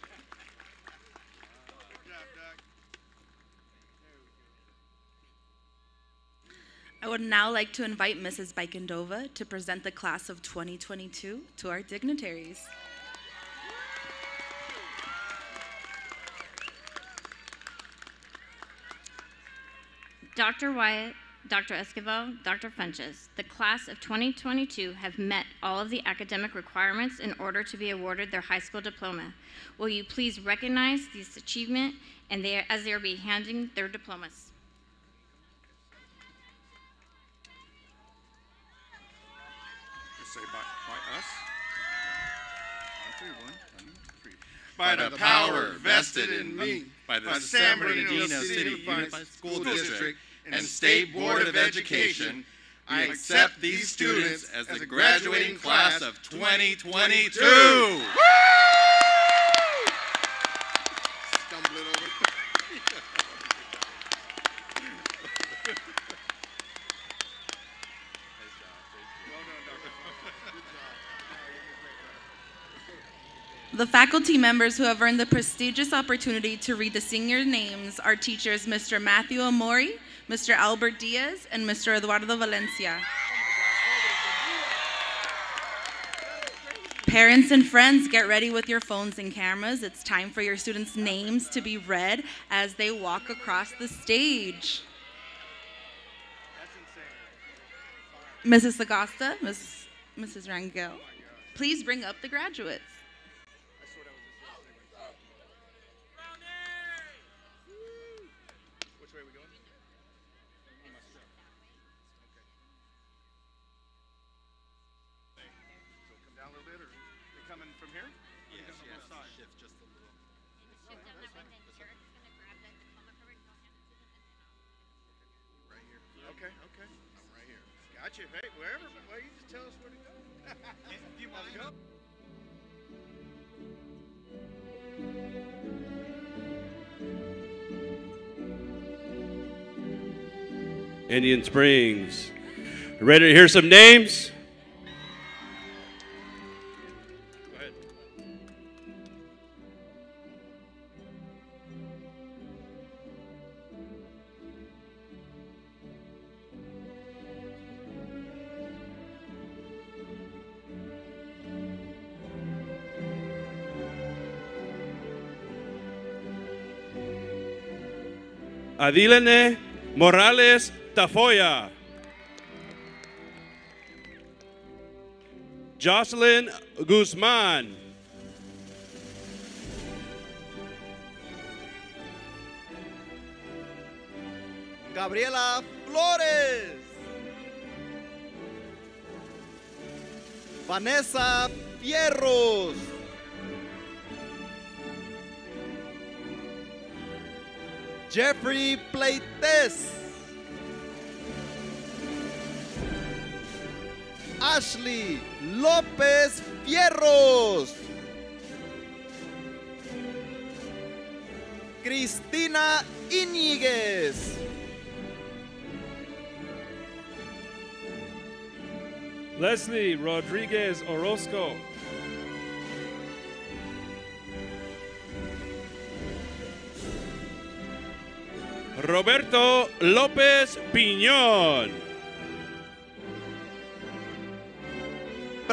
I would now like to invite Mrs. Bikendova to present the class of 2022 to our dignitaries. Dr. Wyatt, Dr. Esquivel, Dr. Funches. The class of 2022 have met all of the academic requirements in order to be awarded their high school diploma. Will you please recognize this achievement and they are, as they are being handing their diplomas? Say by, by us. On three, one, two, three. By the power vested in me by the San Bernardino City Unified School District and State Board of Education, I accept these students as the graduating class of 2022. The faculty members who have earned the prestigious opportunity to read the senior names are teachers Mr. Matthew Amori, Mr. Albert Diaz, and Mr. Eduardo Valencia. Parents and friends, get ready with your phones and cameras. It's time for your students' names to be read as they walk across the stage. Mrs. Sagasta, Ms. Mrs. Rangel, please bring up the graduates. Indian Springs. Ready to hear some names? Adilene Morales Tafoya. Jocelyn Guzman. Gabriela Flores. Vanessa Fierros. Jeffrey Pleites. Ashley López Fierros. Cristina Íñiguez. Leslie Rodriguez Orozco. Roberto López Piñón.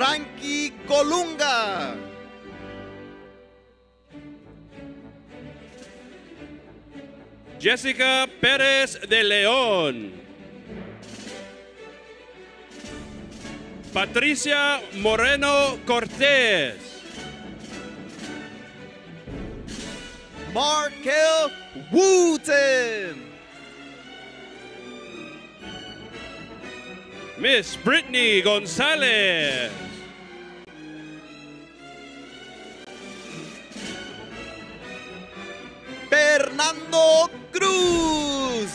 Frankie Colunga. Jessica Pérez de León. Patricia Moreno Cortés. Markel Wooten. Miss Brittany González. Cruz.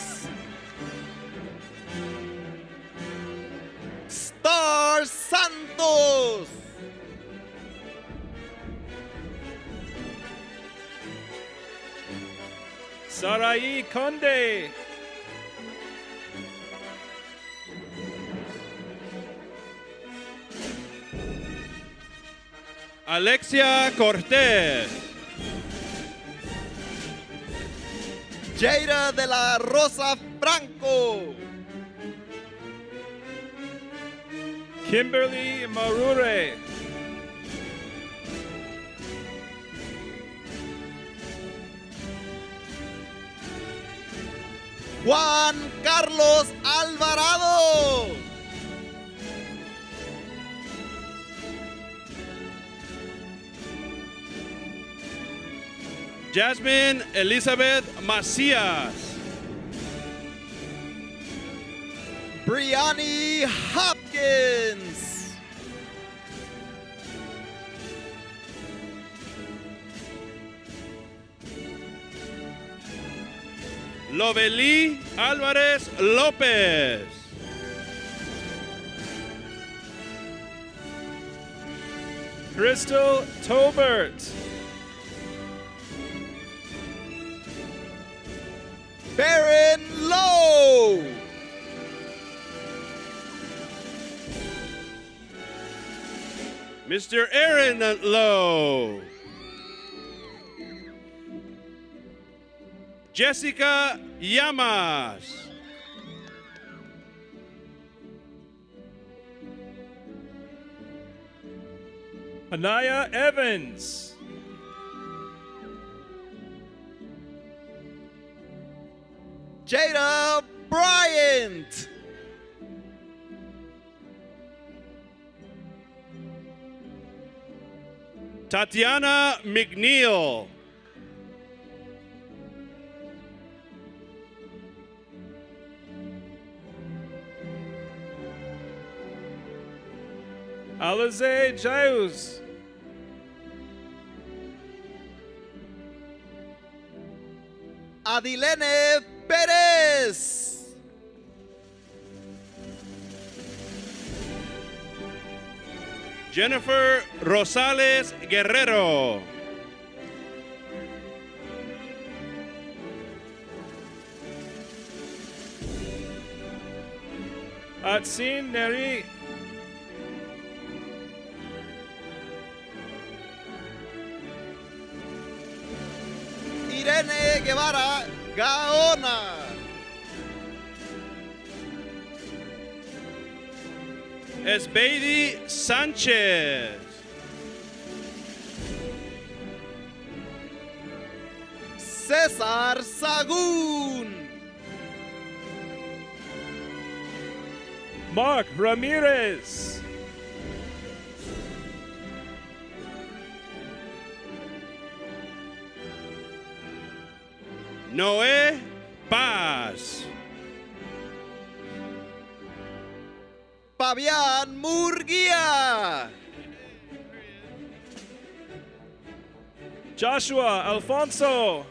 Star Santos. Saraí Conde. Alexia Cortés. Jaira de la Rosa Franco. Kimberly Marure. Juan Carlos Alvarado. Jasmine Elizabeth Macias. Brianni Hopkins. Lovely Álvarez López. Crystal Tobert. Baron Low. Mr. Aaron Lowe. Jessica Yamas. Anaya Evans. Jada Bryant. Tatiana McNeil. Alize Jaus. Adilene Pérez. Jennifer Rosales Guerrero. Atsin Neri. Irene Guevara Gaona. Esbeidi Sánchez. César Sagún. Mark Ramirez. Noé Paz. Fabián Murguía. Joshua Alfonso.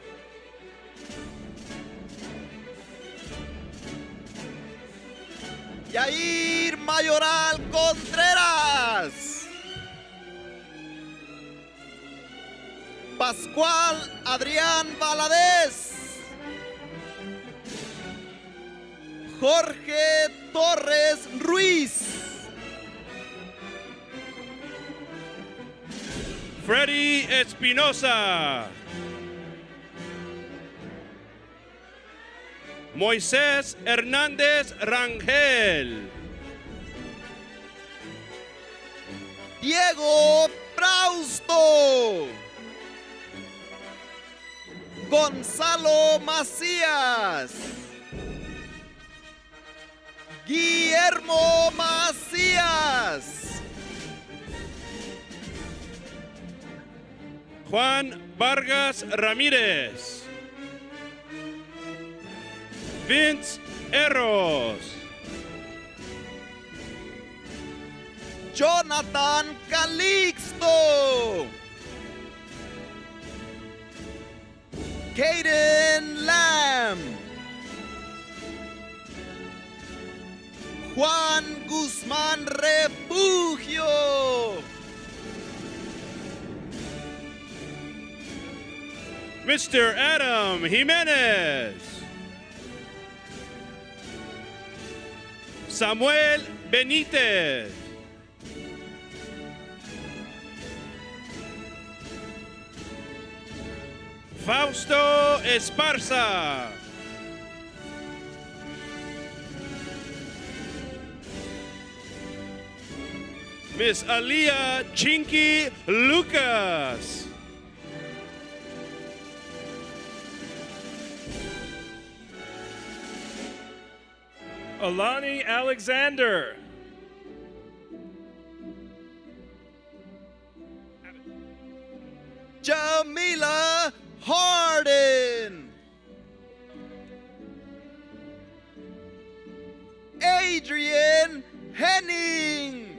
Yair Mayoral Contreras. Pascual Adrián Valadez. Jorge Torres Ruiz. Freddy Espinosa. Moisés Hernández Rangel. Diego Frausto. Gonzalo Macías. Guillermo Macías. Juan Vargas Ramírez. Vince Erros. Jonathan Calixto. Caden Lamb. Juan Guzmán Refugio. Mr. Adam Jimenez. Samuel Benítez. Fausto Esparza. Miss Alia Chinky Lucas. Alani Alexander. Jamila Harden. Adrian Henning.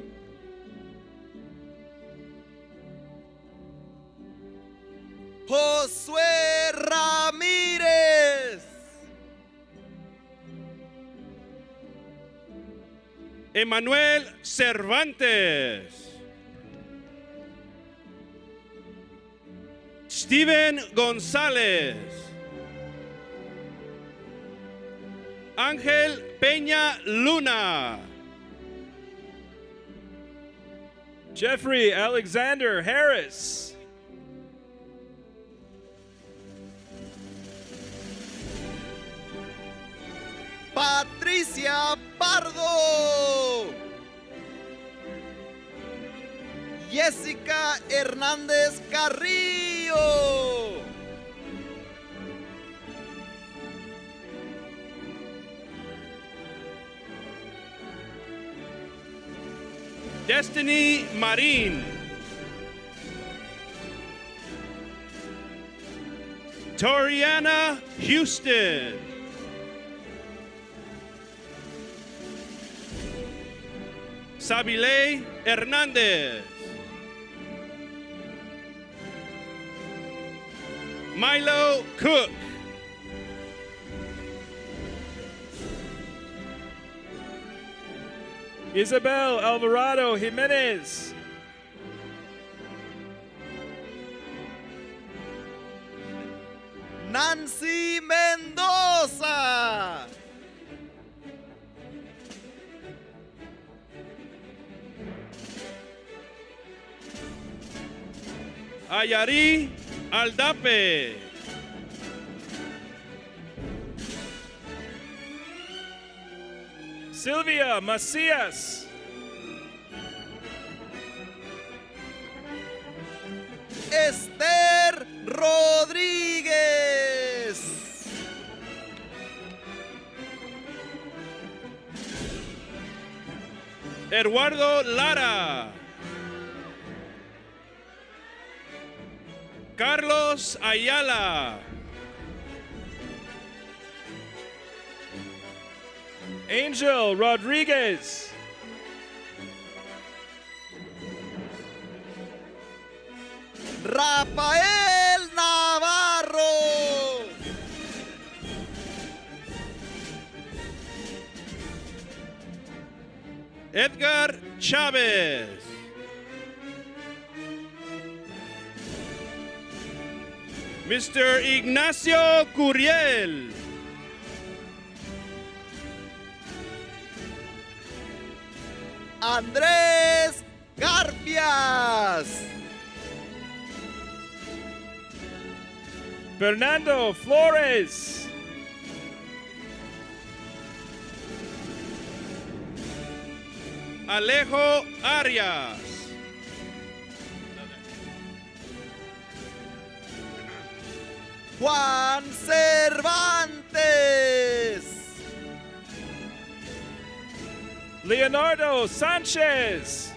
Josué Ramírez. Emanuel Cervantes. Steven González. Ángel Peña Luna. Jeffrey Alexander Harris. Patricia Pardo. Jessica Hernández Carrillo. Destiny Marín. Toriana Houston. Sabile Hernández. Milo Cook. Isabel Alvarado Jimenez. Nancy Mendoza. Ayari Aldape. Sylvia Macias. Esther Rodríguez. Eduardo Lara. Carlos Ayala. Angel Rodriguez. Rafael Navarro. Edgar Chávez. Mr. Ignacio Curiel. Andrés Garfias. Fernando Flores. Alejo Arias. Juan Cervantes. Leonardo Sanchez.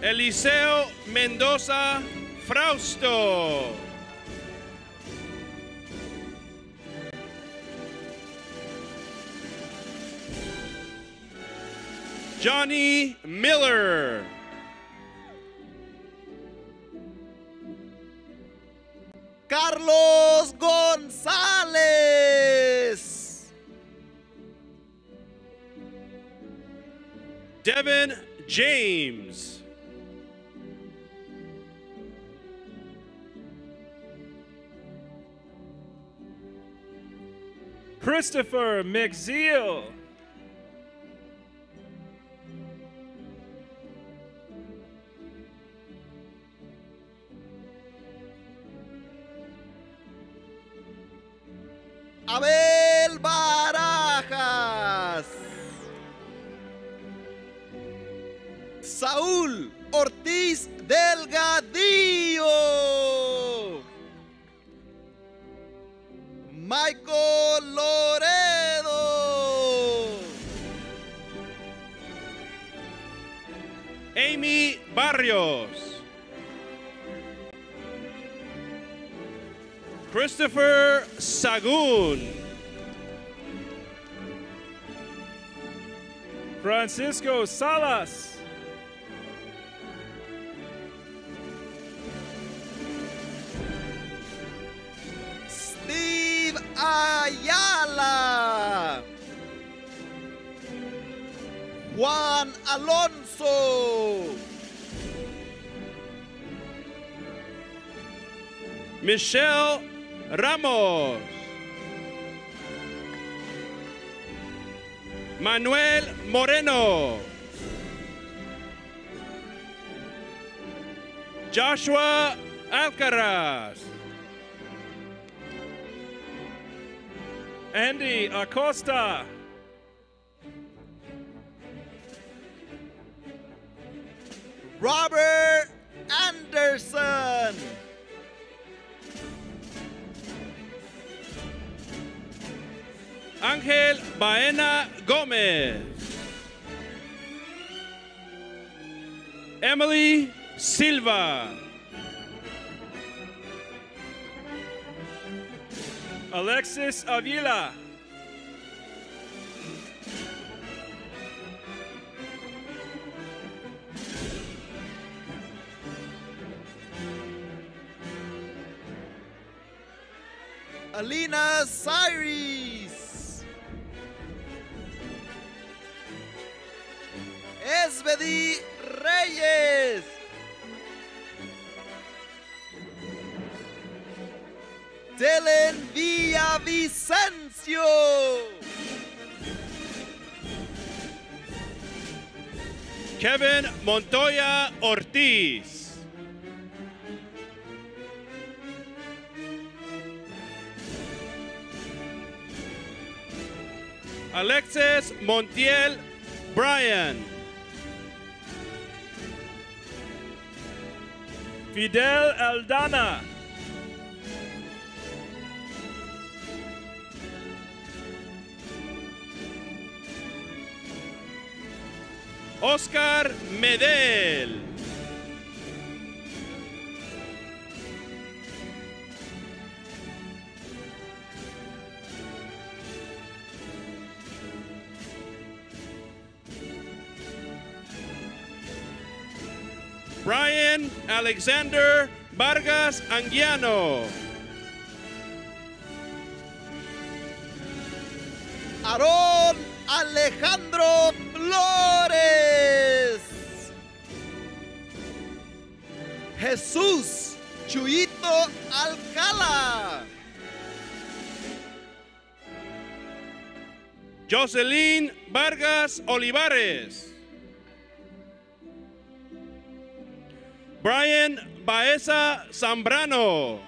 Eliseo Mendoza Frausto. Johnny Miller. Carlos González. Devin James. Christopher McZeal. Abel Barajas. Saúl Ortiz Delgadillo. Michael Loredo. Amy Barrios. Christopher Sagun. Francisco Salas. Steve Ayala. Juan Alonso. Michelle Ramos. Manuel Moreno. Joshua Alcaraz. Andy Acosta. Robert Anderson. Ángel Baena Gómez. Emily Silva. Alexis Avila. Alina Cyrus. Esbedi Reyes. Dylan Villavicencio. Kevin Montoya Ortiz. Alexis Montiel Bryan. Fidel Aldana. Oscar Medel. Brian Alexander Vargas Anguiano. Aarón Alejandro Flores. Jesús Chuyito Alcala. Jocelyn Vargas Olivares. Brian Baeza Zambrano.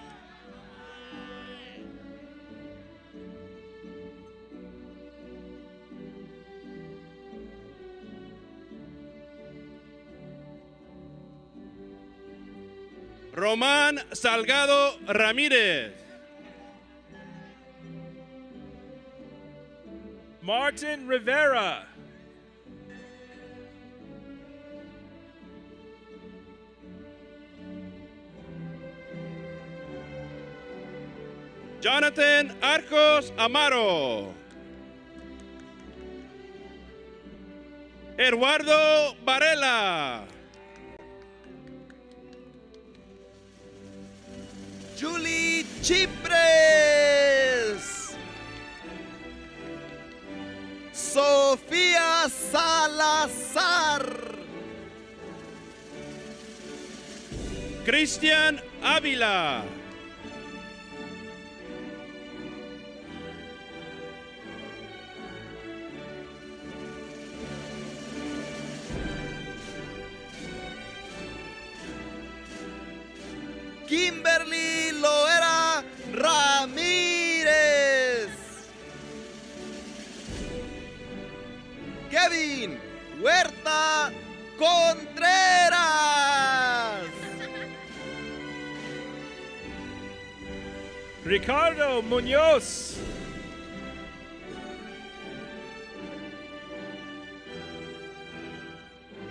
Román Salgado Ramírez. Martin Rivera. Jonathan Arcos Amaro. Eduardo Varela. Julie Chipres. Sofía Salazar. Cristian Ávila. Kimberly Loera Ramírez. Kevin Huerta Contreras. Ricardo Muñoz.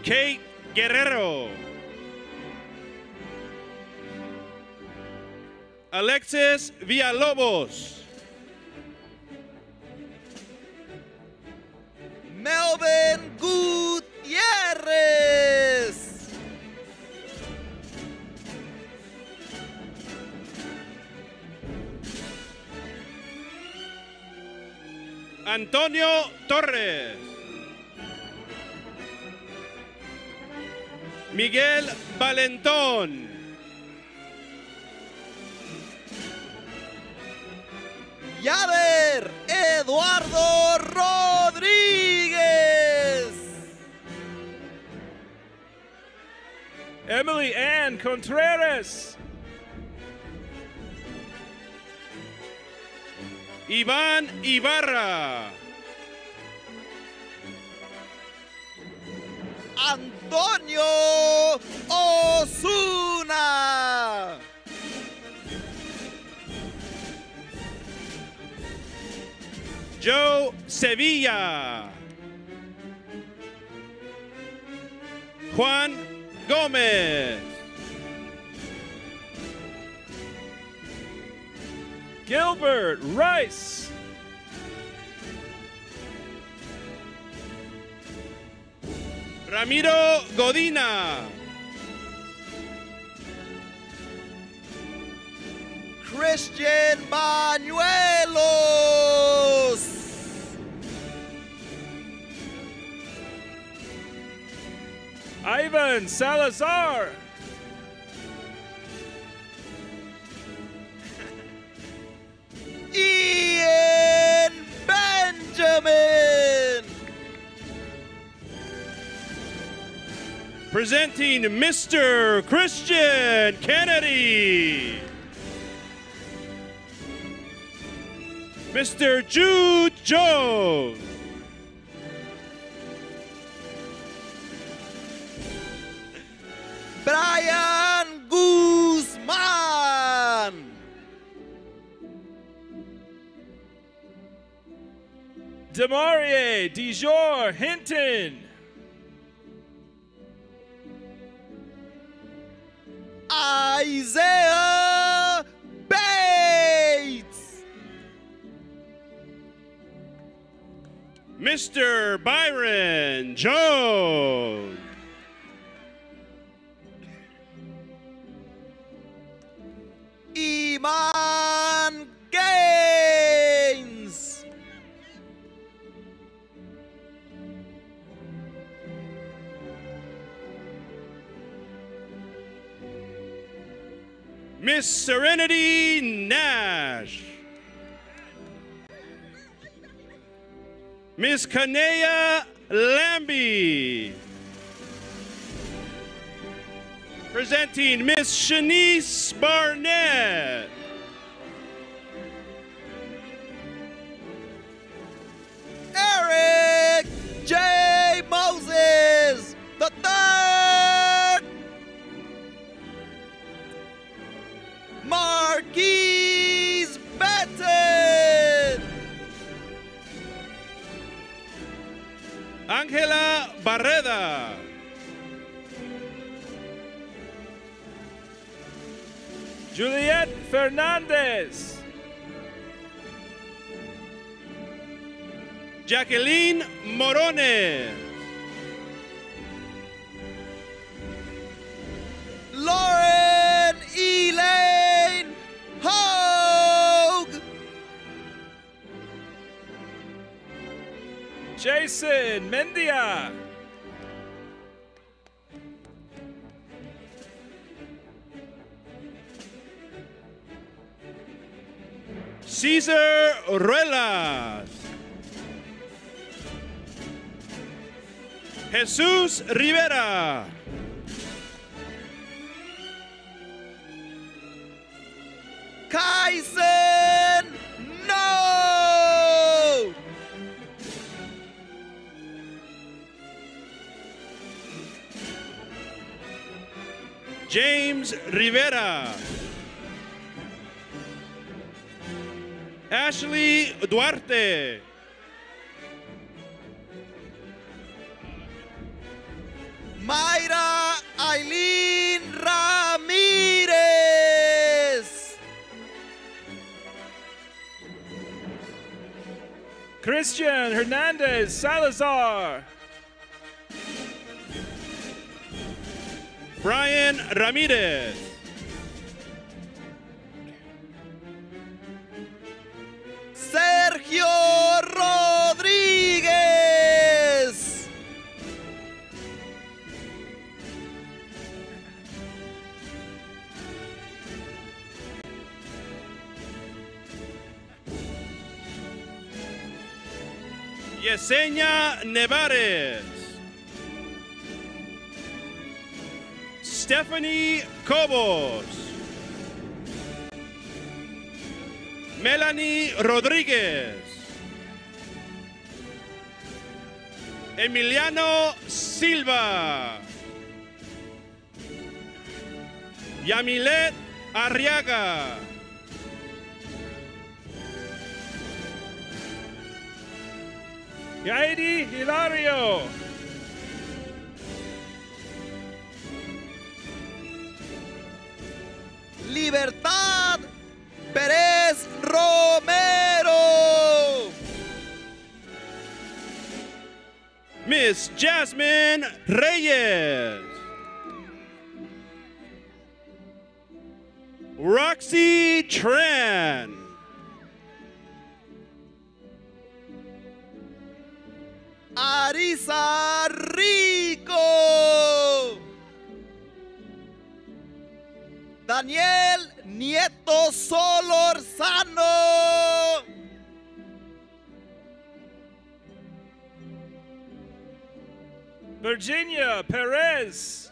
Kate Guerrero. Alexis Villalobos. Melvin Gutierrez. Antonio Torres. Miguel Valentón. Yader Eduardo Rodríguez. Emily Ann Contreras. Iván Ibarra. Antonio Osuna. Joe Sevilla. Juan Gómez. Gilbert Rice. Ramiro Godina. Christian Bañuelos. Ivan Salazar. Ian Benjamin. Presenting Mr. Christian Kennedy. Mr. Jude Jones. Brian Guzman. Demarie Dijor Hinton. Isaiah Bates. Mr. Byron Jones. Iman Gaines. Miss Serenity Nash. Miss Kanea Lambie. Presenting Miss Shanice Barnett. Barreda. Juliet Fernandez. Jacqueline Morones. Lauren Elaine Hogue. Jason Mendia. Cesar Ruelas. Jesús Rivera. Kyson No. James Rivera. Ashley Duarte. Mayra Aileen Ramírez. Christian Hernandez Salazar. Brian Ramirez. Sergio Rodríguez. Yesenia Nevares. Stephanie Cobos. Melanie Rodríguez. Emiliano Silva. Yamilet Arriaga. Yaidi Hilario. Libertad Pérez Romero. Miss Jasmine Reyes. Roxy Tran. Arisa Rico. Daniel Nieto Solorzano. Virginia Perez.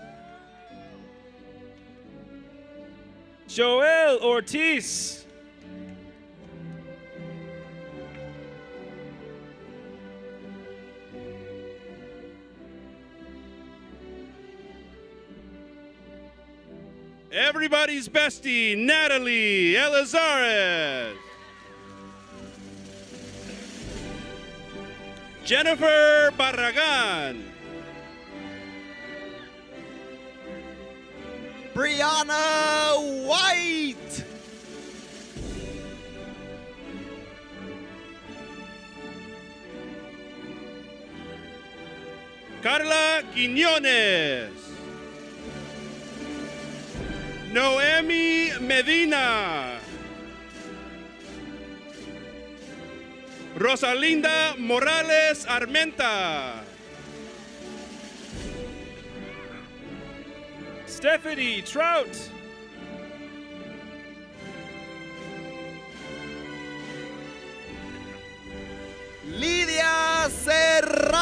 Joel Ortiz. Everybody's bestie, Natalie Elizares. Jennifer Barragan. Brianna White. Carla Quiñones. Noemi Medina. Rosalinda Morales Armenta. Stephanie Trout. Lidia Serrano.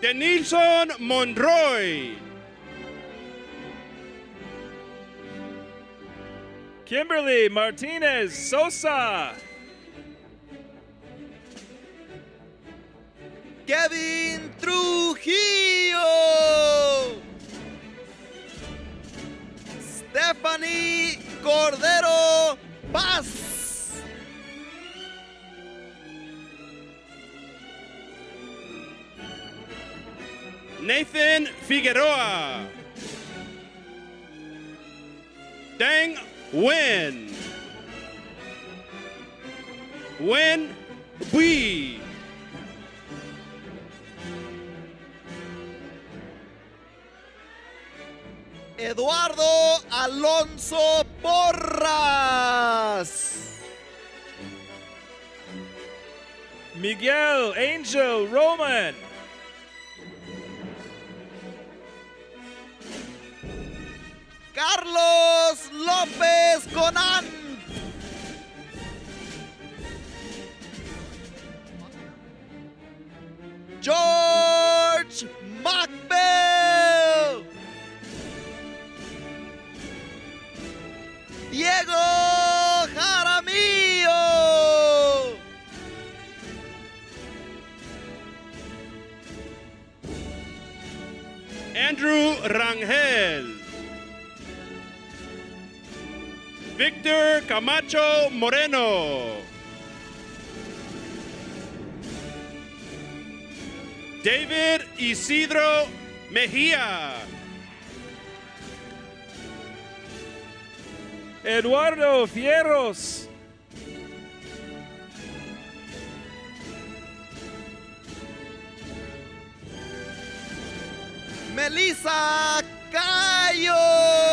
Denilson Monroy. Kimberly Martinez Sosa. Kevin Trujillo. Stephanie Cordero Paz. Nathan Figueroa. Dang Wen. Wen Bui. Eduardo Alonso Porras. Miguel Angel Roman. Carlos López Conan. George Macbell. Diego Jaramillo. Andrew Rangel. Victor Camacho Moreno. David Isidro Mejia. Eduardo Fierros. Melissa Cayo.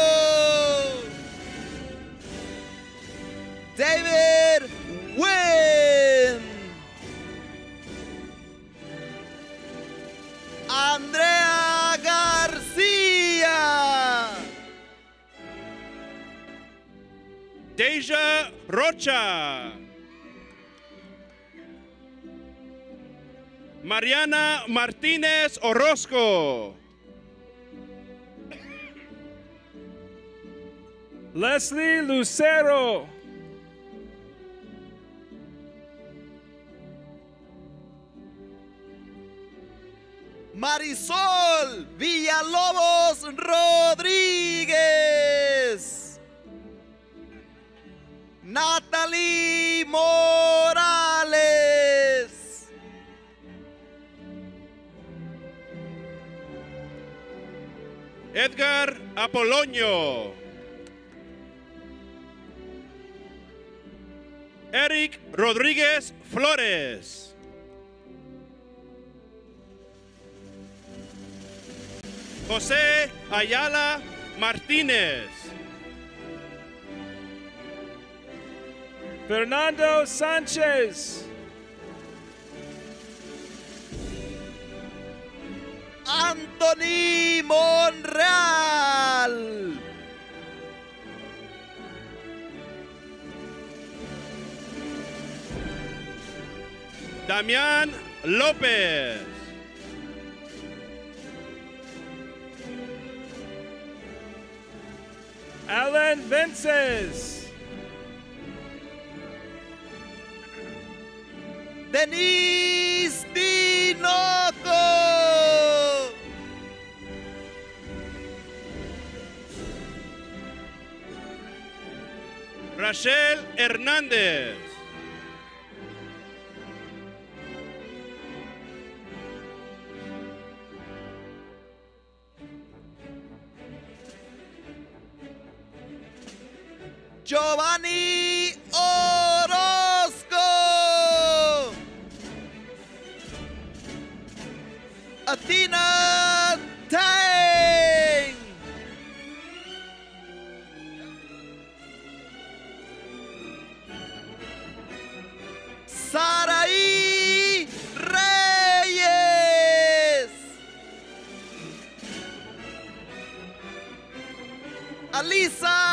Deja Rocha. Mariana Martínez Orozco. Leslie Lucero. Marisol Villalobos Rodríguez. Natalie Morales. Edgar Apolonio. Eric Rodríguez Flores. José Ayala Martínez. Fernando Sánchez. Anthony Monreal. Damián López. Alan Vences. Denise Tinoco. Rachel Hernández. Giovanni Orozco. Athena Tang. Saraí Reyes. Alisa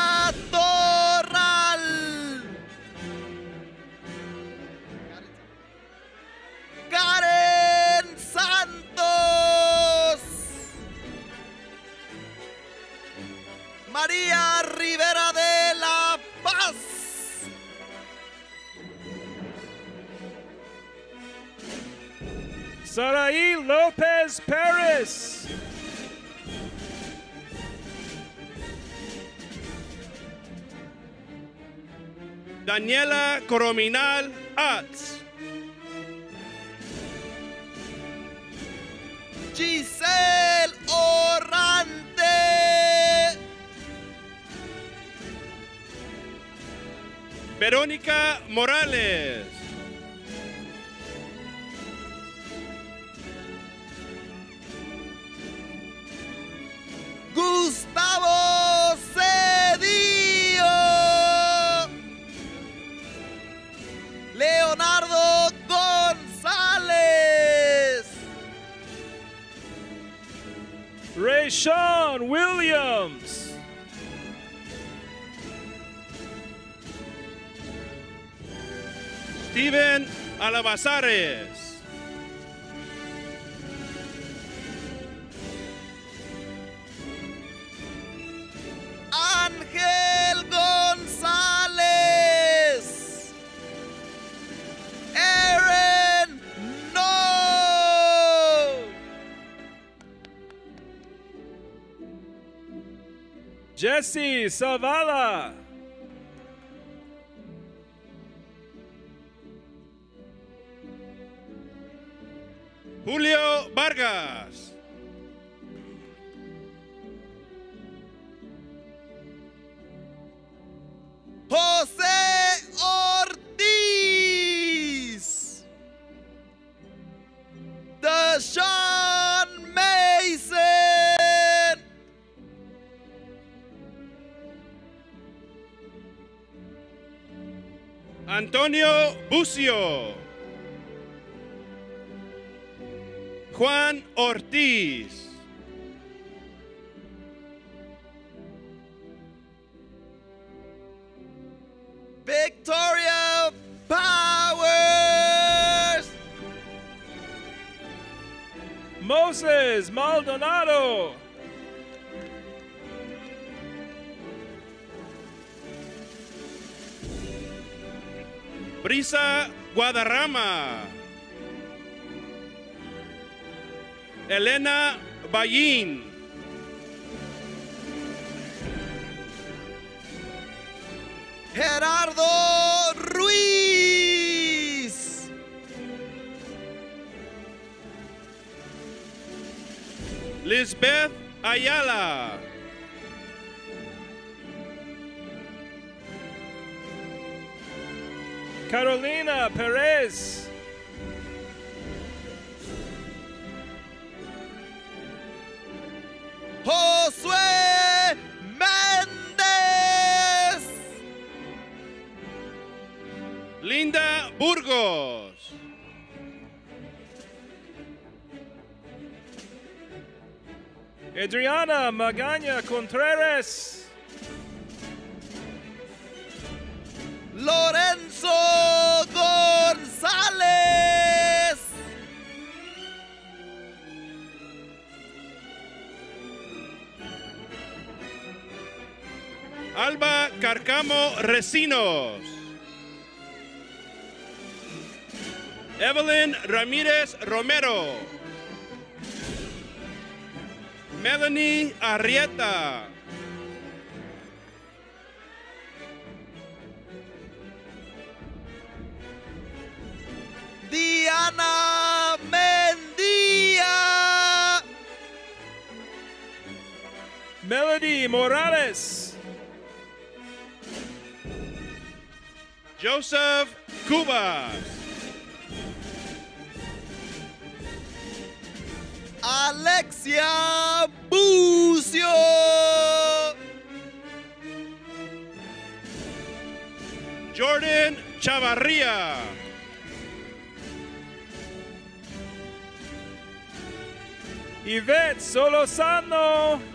Saraí Lopez Paris. Daniela Corominal Atz. Giselle Orrante. Verónica Morales. Rayshawn Williams. Steven Alabazares. Jesse Zavala. juicio. Elena Ballín. Gerardo Ruiz. Lisbeth Ayala. Carolina Perez. Josué Méndez. Linda Burgos. Adriana Magaña Contreras. Lorenzo Alba Carcamo Recinos. Evelyn Ramírez Romero. Melanie Arrieta. Diana Mendía. Melody Morales. Joseph Cubas. Alexia Bucio. Jordan Chavarría. Yvette Solosano.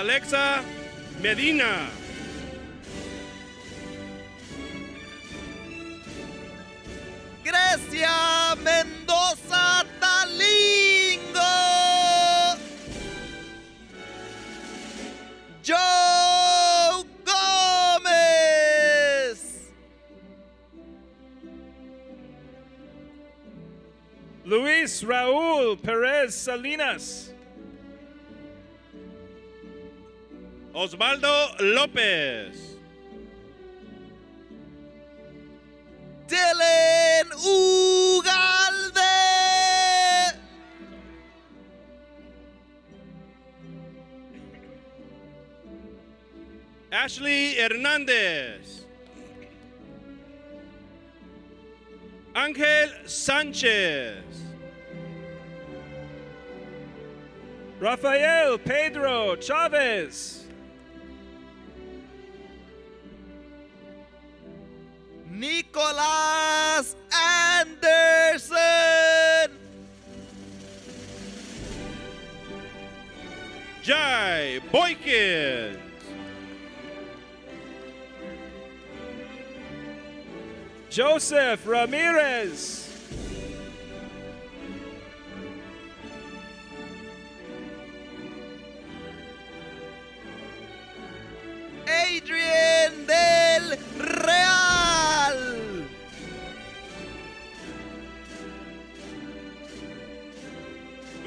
Alexa Medina. Grecia Mendoza Talingo. Joe Gómez. Luis Raúl Perez Salinas. Osvaldo López. Dylan Ugalde. Ashley Hernández. Ángel Sánchez. Rafael Pedro Chavez. Nicolás Anderson. Jai Boykins. Joseph Ramirez. Adrian del Real.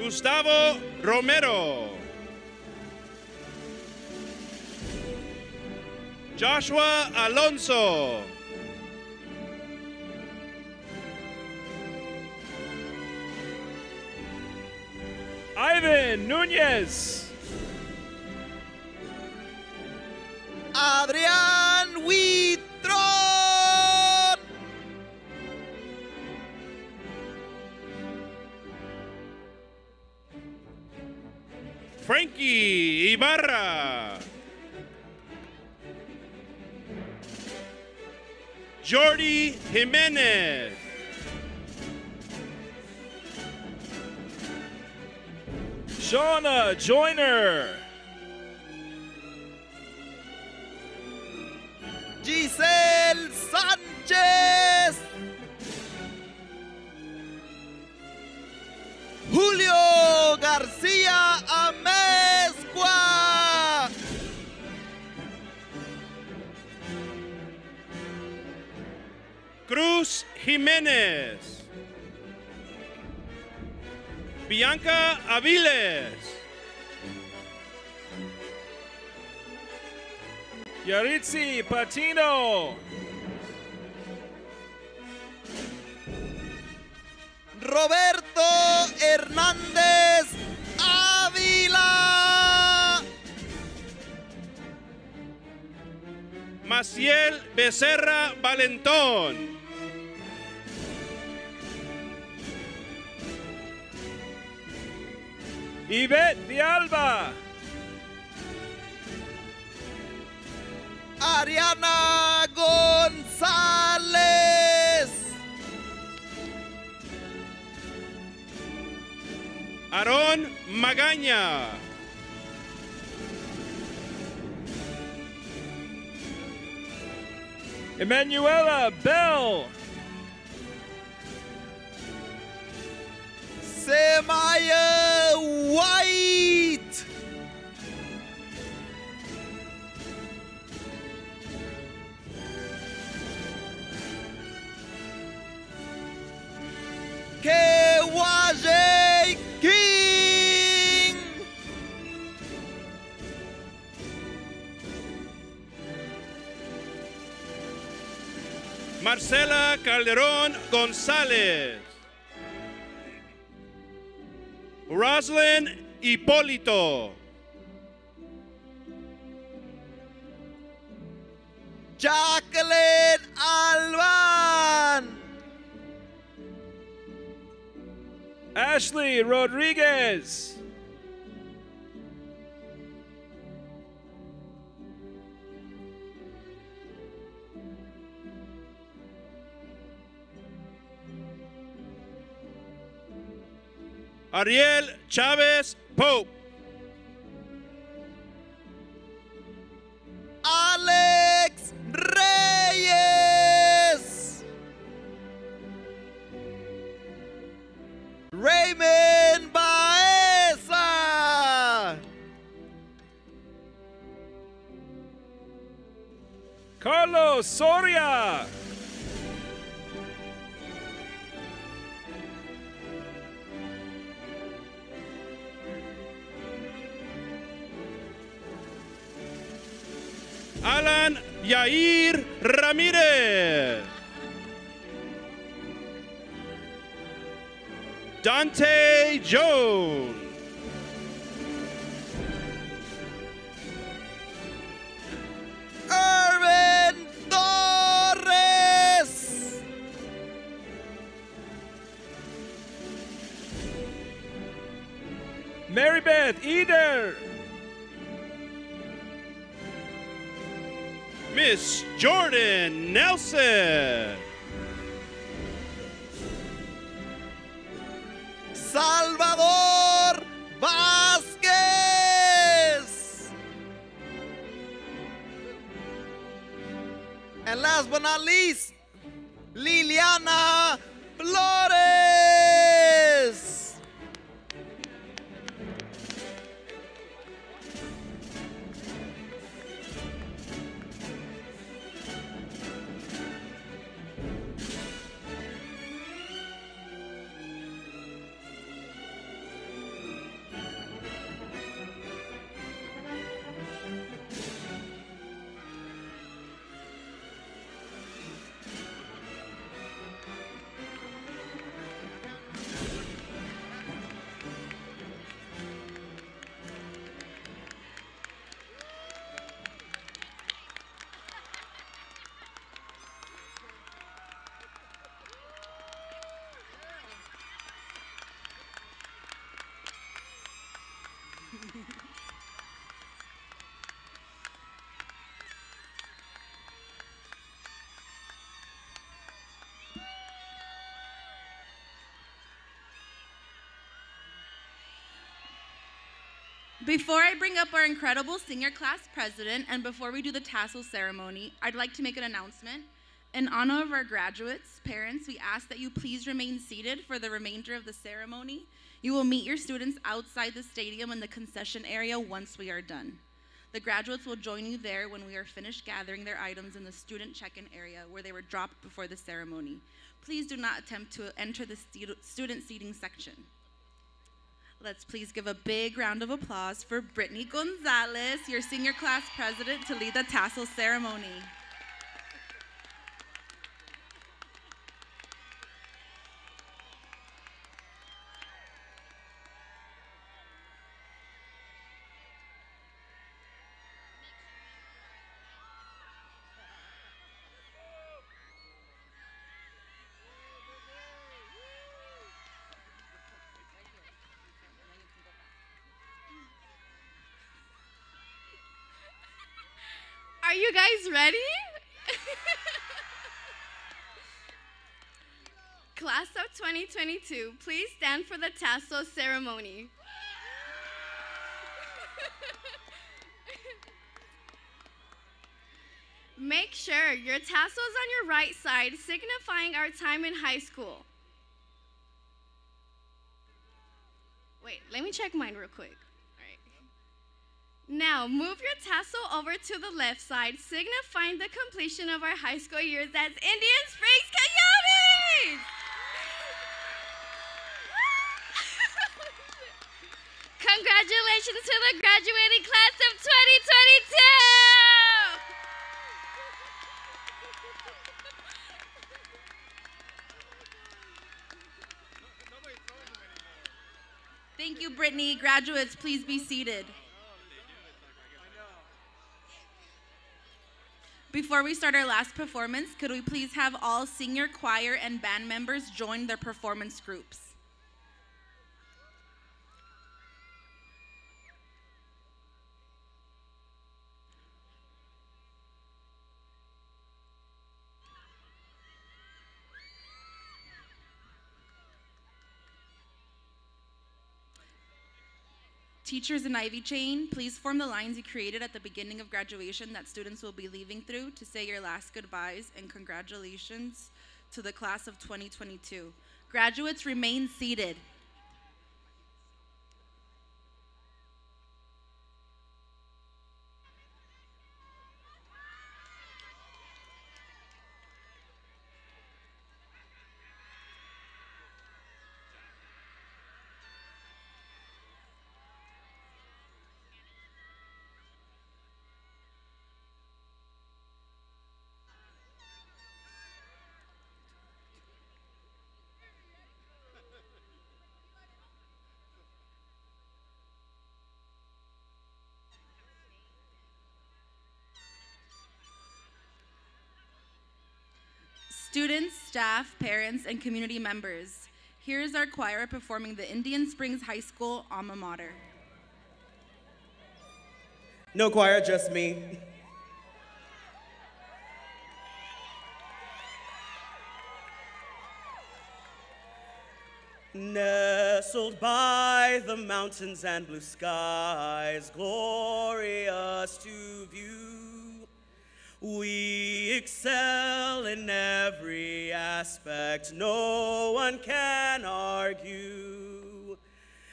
Gustavo Romero. Joshua Alonso. Ivan Nunez. Adrián Huitrón. Frankie Ibarra. Jordi Jimenez. Shauna Joyner. Giselle Sánchez. Julio García Amezcua. Cruz Jiménez. Bianca Aviles. Yaritzi Patino. Roberto Hernández Ávila. Maciel Becerra Valentón. Ivette Vialba. Ariana González. Aarón Magaña. Emanuela Bell. Semaya White. Marcela Calderón González. Roslyn Hipólito. Jacqueline Alban. Ashley Rodriguez. Ariel Chávez Pope. Alex Reyes. Raymond Baeza. Carlos Soria. Alan Yair Ramírez. Dante Jones. Irvin Torres. Marybeth Eder. Miss Jordan Nelson. Salvador Vasquez. And last but not least, Liliana Flores. Before I bring up our incredible senior class president and before we do the tassel ceremony, I'd like to make an announcement. In honor of our graduates, parents, we ask that you please remain seated for the remainder of the ceremony. You will meet your students outside the stadium in the concession area once we are done. The graduates will join you there when we are finished gathering their items in the student check-in area where they were dropped before the ceremony. Please do not attempt to enter the stu- student seating section. Let's please give a big round of applause for Brittany Gonzalez, your senior class president, to lead the tassel ceremony. Guys ready? Class of 2022, please stand for the tassel ceremony. Make sure your tassel is on your right side, signifying our time in high school. Wait, let me check mine real quick. Now, move your tassel over to the left side, signifying the completion of our high school years as Indian Springs Coyotes! (laughs) Congratulations to the graduating class of 2022! Thank you, Brittany. Graduates, please be seated. Before we start our last performance, could we please have all senior choir and band members join their performance groups? Teachers in Ivy Chain, please form the lines you created at the beginning of graduation that students will be leaving through to say your last goodbyes and congratulations to the class of 2022. Graduates remain seated. Students, staff, parents, and community members, here is our choir performing the Indian Springs High School alma mater. No choir, just me. Nestled by the mountains and blue skies, glorious to view, We excel in every aspect, no one can argue.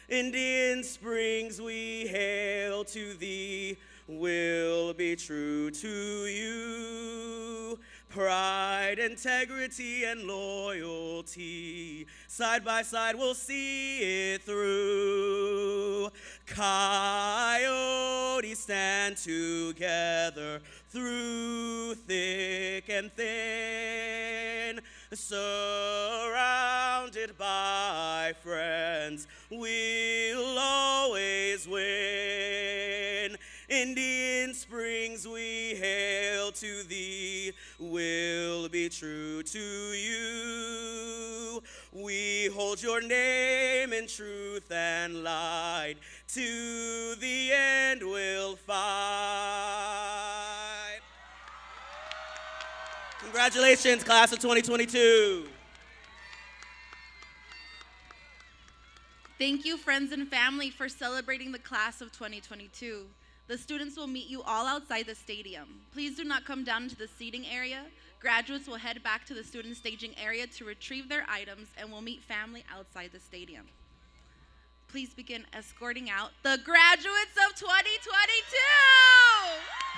Indian Springs, we hail to thee, will be true to you. Pride, integrity, and loyalty, side by side, we'll see it through. Coyotes stand together through thick and thin, surrounded by friends, we'll always win. Indian Springs, we hail to thee, will be true to you. We hold your name in truth and light, to the end we'll fight. Congratulations, class of 2022. Thank you, friends and family, for celebrating the class of 2022. The students will meet you all outside the stadium. Please do not come down to the seating area. Graduates will head back to the student staging area to retrieve their items and will meet family outside the stadium. Please begin escorting out the graduates of 2022.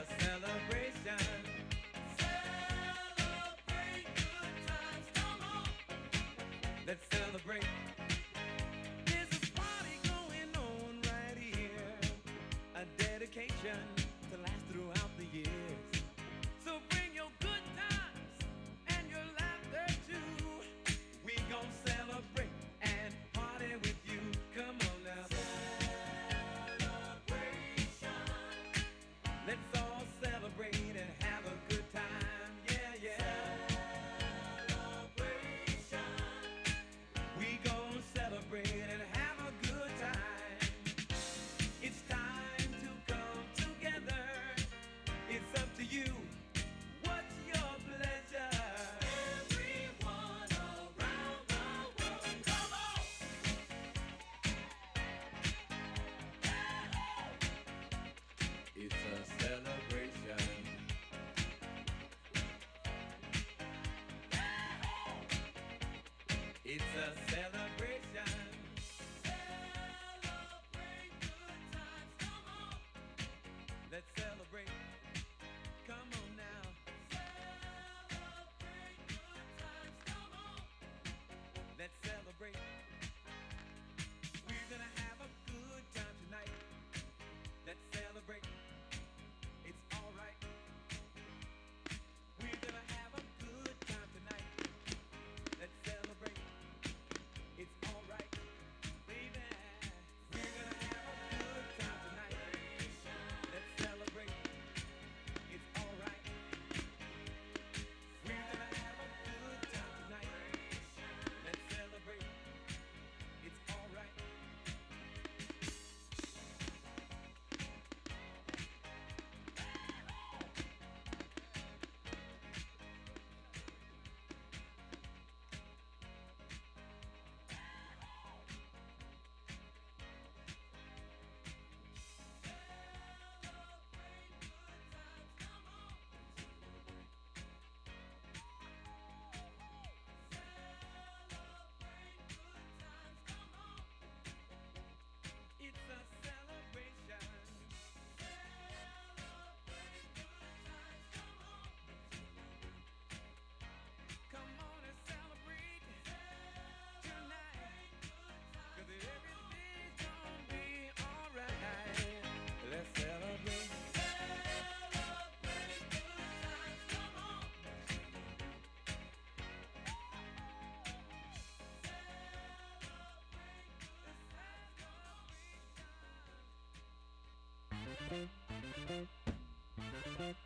It's a A celebration. Thank you.